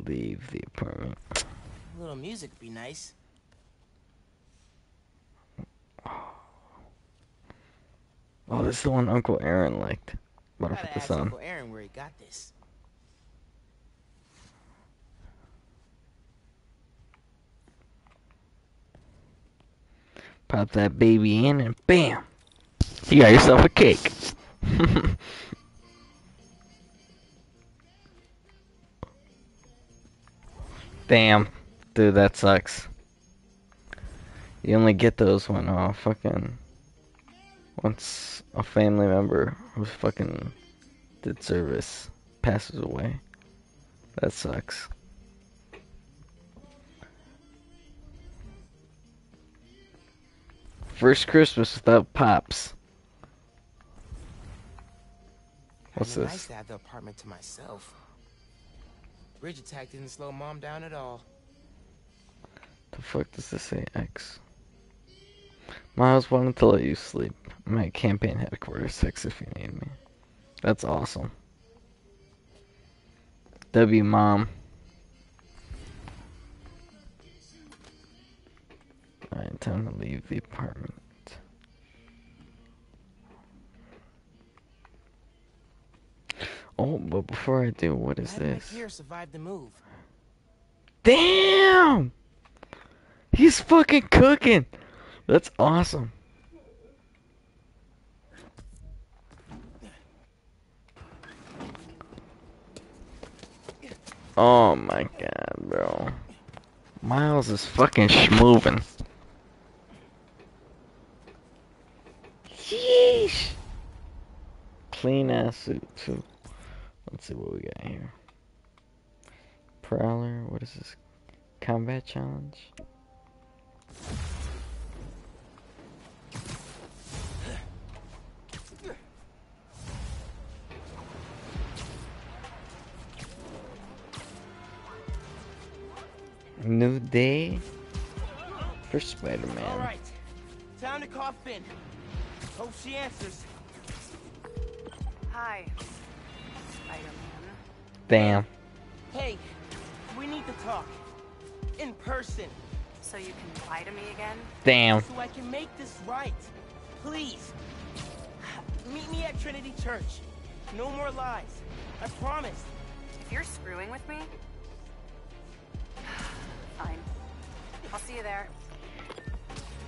Speaker 3: Leave the apartment.
Speaker 1: A little music would be nice.
Speaker 3: Oh, this is the one Uncle Aaron liked.
Speaker 1: Gotta
Speaker 3: put this on.
Speaker 1: Uncle Aaron where he got this.
Speaker 3: Pop that baby in and bam! You got yourself a cake. Damn. Dude, that sucks. You only get those when uh fucking once a family member who's fucking did service passes away. That sucks. First Christmas without pops. What's
Speaker 1: Kinda Nice
Speaker 3: this?
Speaker 1: to have the apartment to myself. Bridge attack didn't slow mom down at all.
Speaker 3: The fuck does this say? X. Miles wanted to let you sleep. I'm campaign headquarters X if you need me. That's awesome. W mom. Alright, time to leave the apartment. Oh, but before I do, what is this?
Speaker 1: Pierre the move?
Speaker 3: Damn! He's fucking cooking! That's awesome. Oh my god, bro. Miles is fucking schmoving. Sheesh! Clean ass suit, too. Let's see what we got here. Prowler, what is this? Combat challenge? New day for Spider-Man.
Speaker 1: All right, time to cough in. Hope she answers.
Speaker 5: Hi, Spider-Man.
Speaker 3: Damn.
Speaker 1: Hey, we need to talk. In person.
Speaker 5: So you can lie to me again?
Speaker 3: Damn.
Speaker 1: So I can make this right. Please. Meet me at Trinity Church. No more lies. I promise.
Speaker 5: If you're screwing with me, fine. I'll see you there.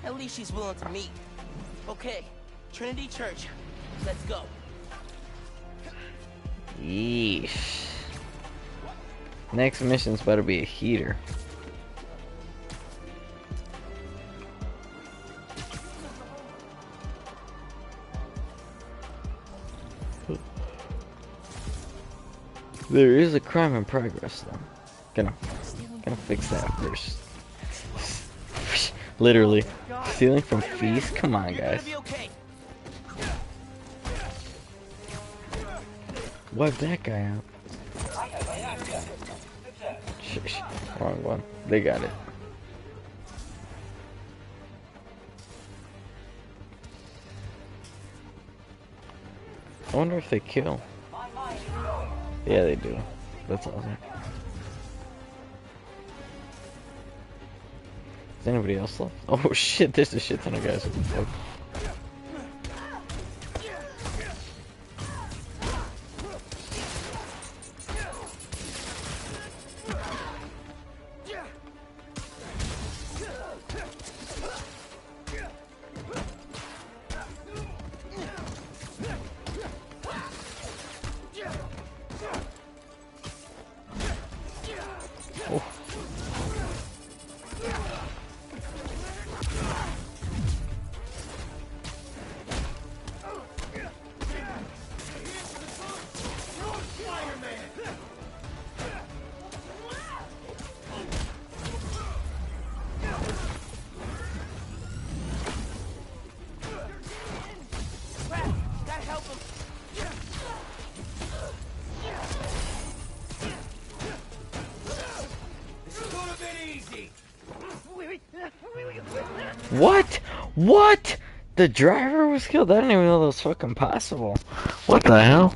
Speaker 1: At least she's willing to meet. Okay, Trinity Church. Let's go.
Speaker 3: Yeesh. Next mission's better be a heater. There is a crime in progress though. Gonna, gonna fix that first. Literally, stealing from fees. Come on, guys. Wipe that guy out. Wrong one. They got it. I wonder if they kill. Yeah, they do. That's awesome. Is anybody else left? Oh shit, there's a shit ton of guys. The driver was killed? I didn't even know that was fucking possible. What the hell?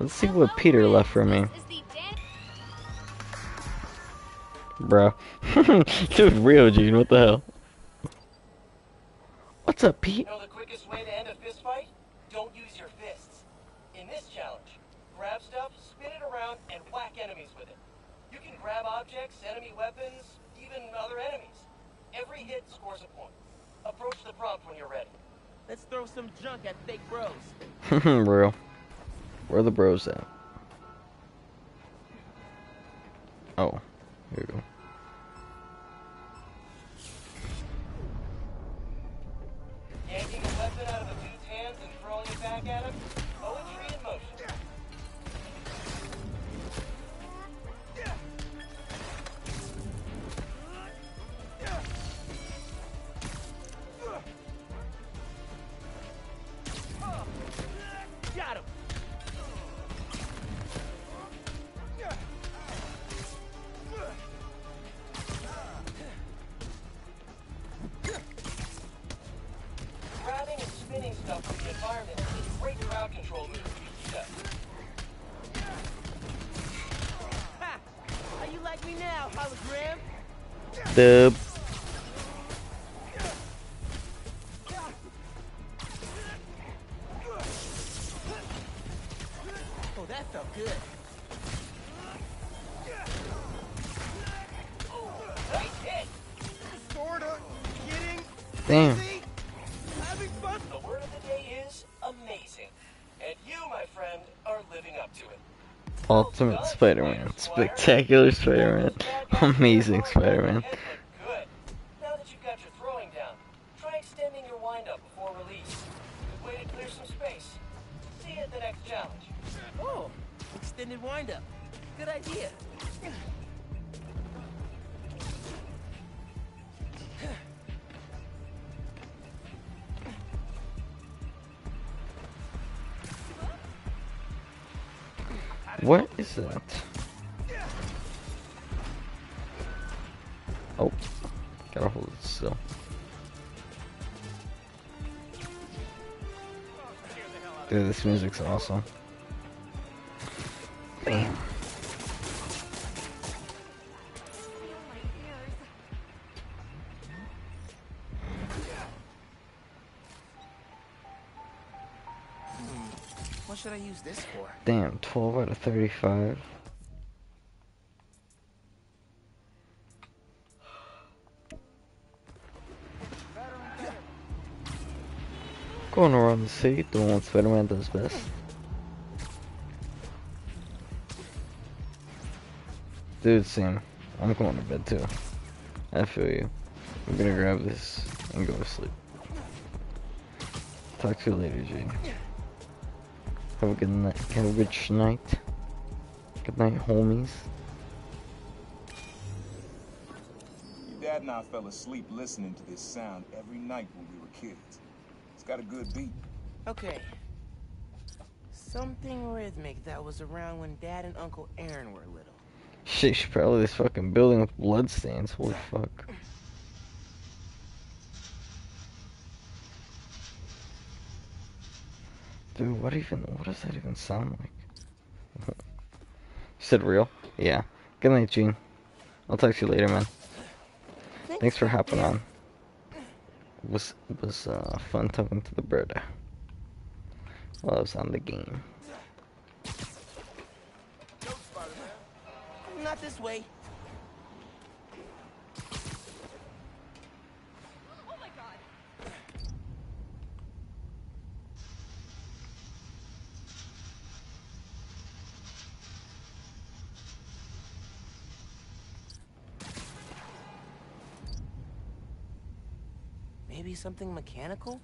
Speaker 3: Let's see what Peter left for me. Bro. Dude, real Gene, what the hell? What's up, Pete?
Speaker 16: know the quickest way to end a fist fight? Don't use your fists. In this challenge, grab stuff, spin it around, and whack enemies with it. You can grab objects, enemy weapons, even other enemies. Every hit scores a point. Approach the prompt when you're ready.
Speaker 1: Let's throw some junk at fake bros.
Speaker 3: Real. Where the bros at? Damn.
Speaker 1: Having fun.
Speaker 16: The word of the day is amazing. And you, my friend, are living up to it.
Speaker 3: Ultimate Spider-Man. Spectacular Spider-Man. Amazing Spider-Man. 35. Going around the city doing what Spider-Man does best. Dude, Sam, I'm going to bed too. I feel you. I'm gonna grab this and go to sleep. Talk to you later, G. Have a good night. Have a good night. Good night, homies.
Speaker 15: Your dad and I fell asleep listening to this sound every night when we were kids. It's got a good beat.
Speaker 1: Okay. Something rhythmic that was around when Dad and Uncle Aaron were little.
Speaker 3: Shit, she probably this fucking building with bloodstains. Holy fuck. Dude, what even, what does that even sound like? Said real? Yeah. Good night, Gene. I'll talk to you later, man. Thanks for hopping on. It was, it was uh, fun talking to the bird while I was on the game.
Speaker 1: Not this way. Maybe something mechanical?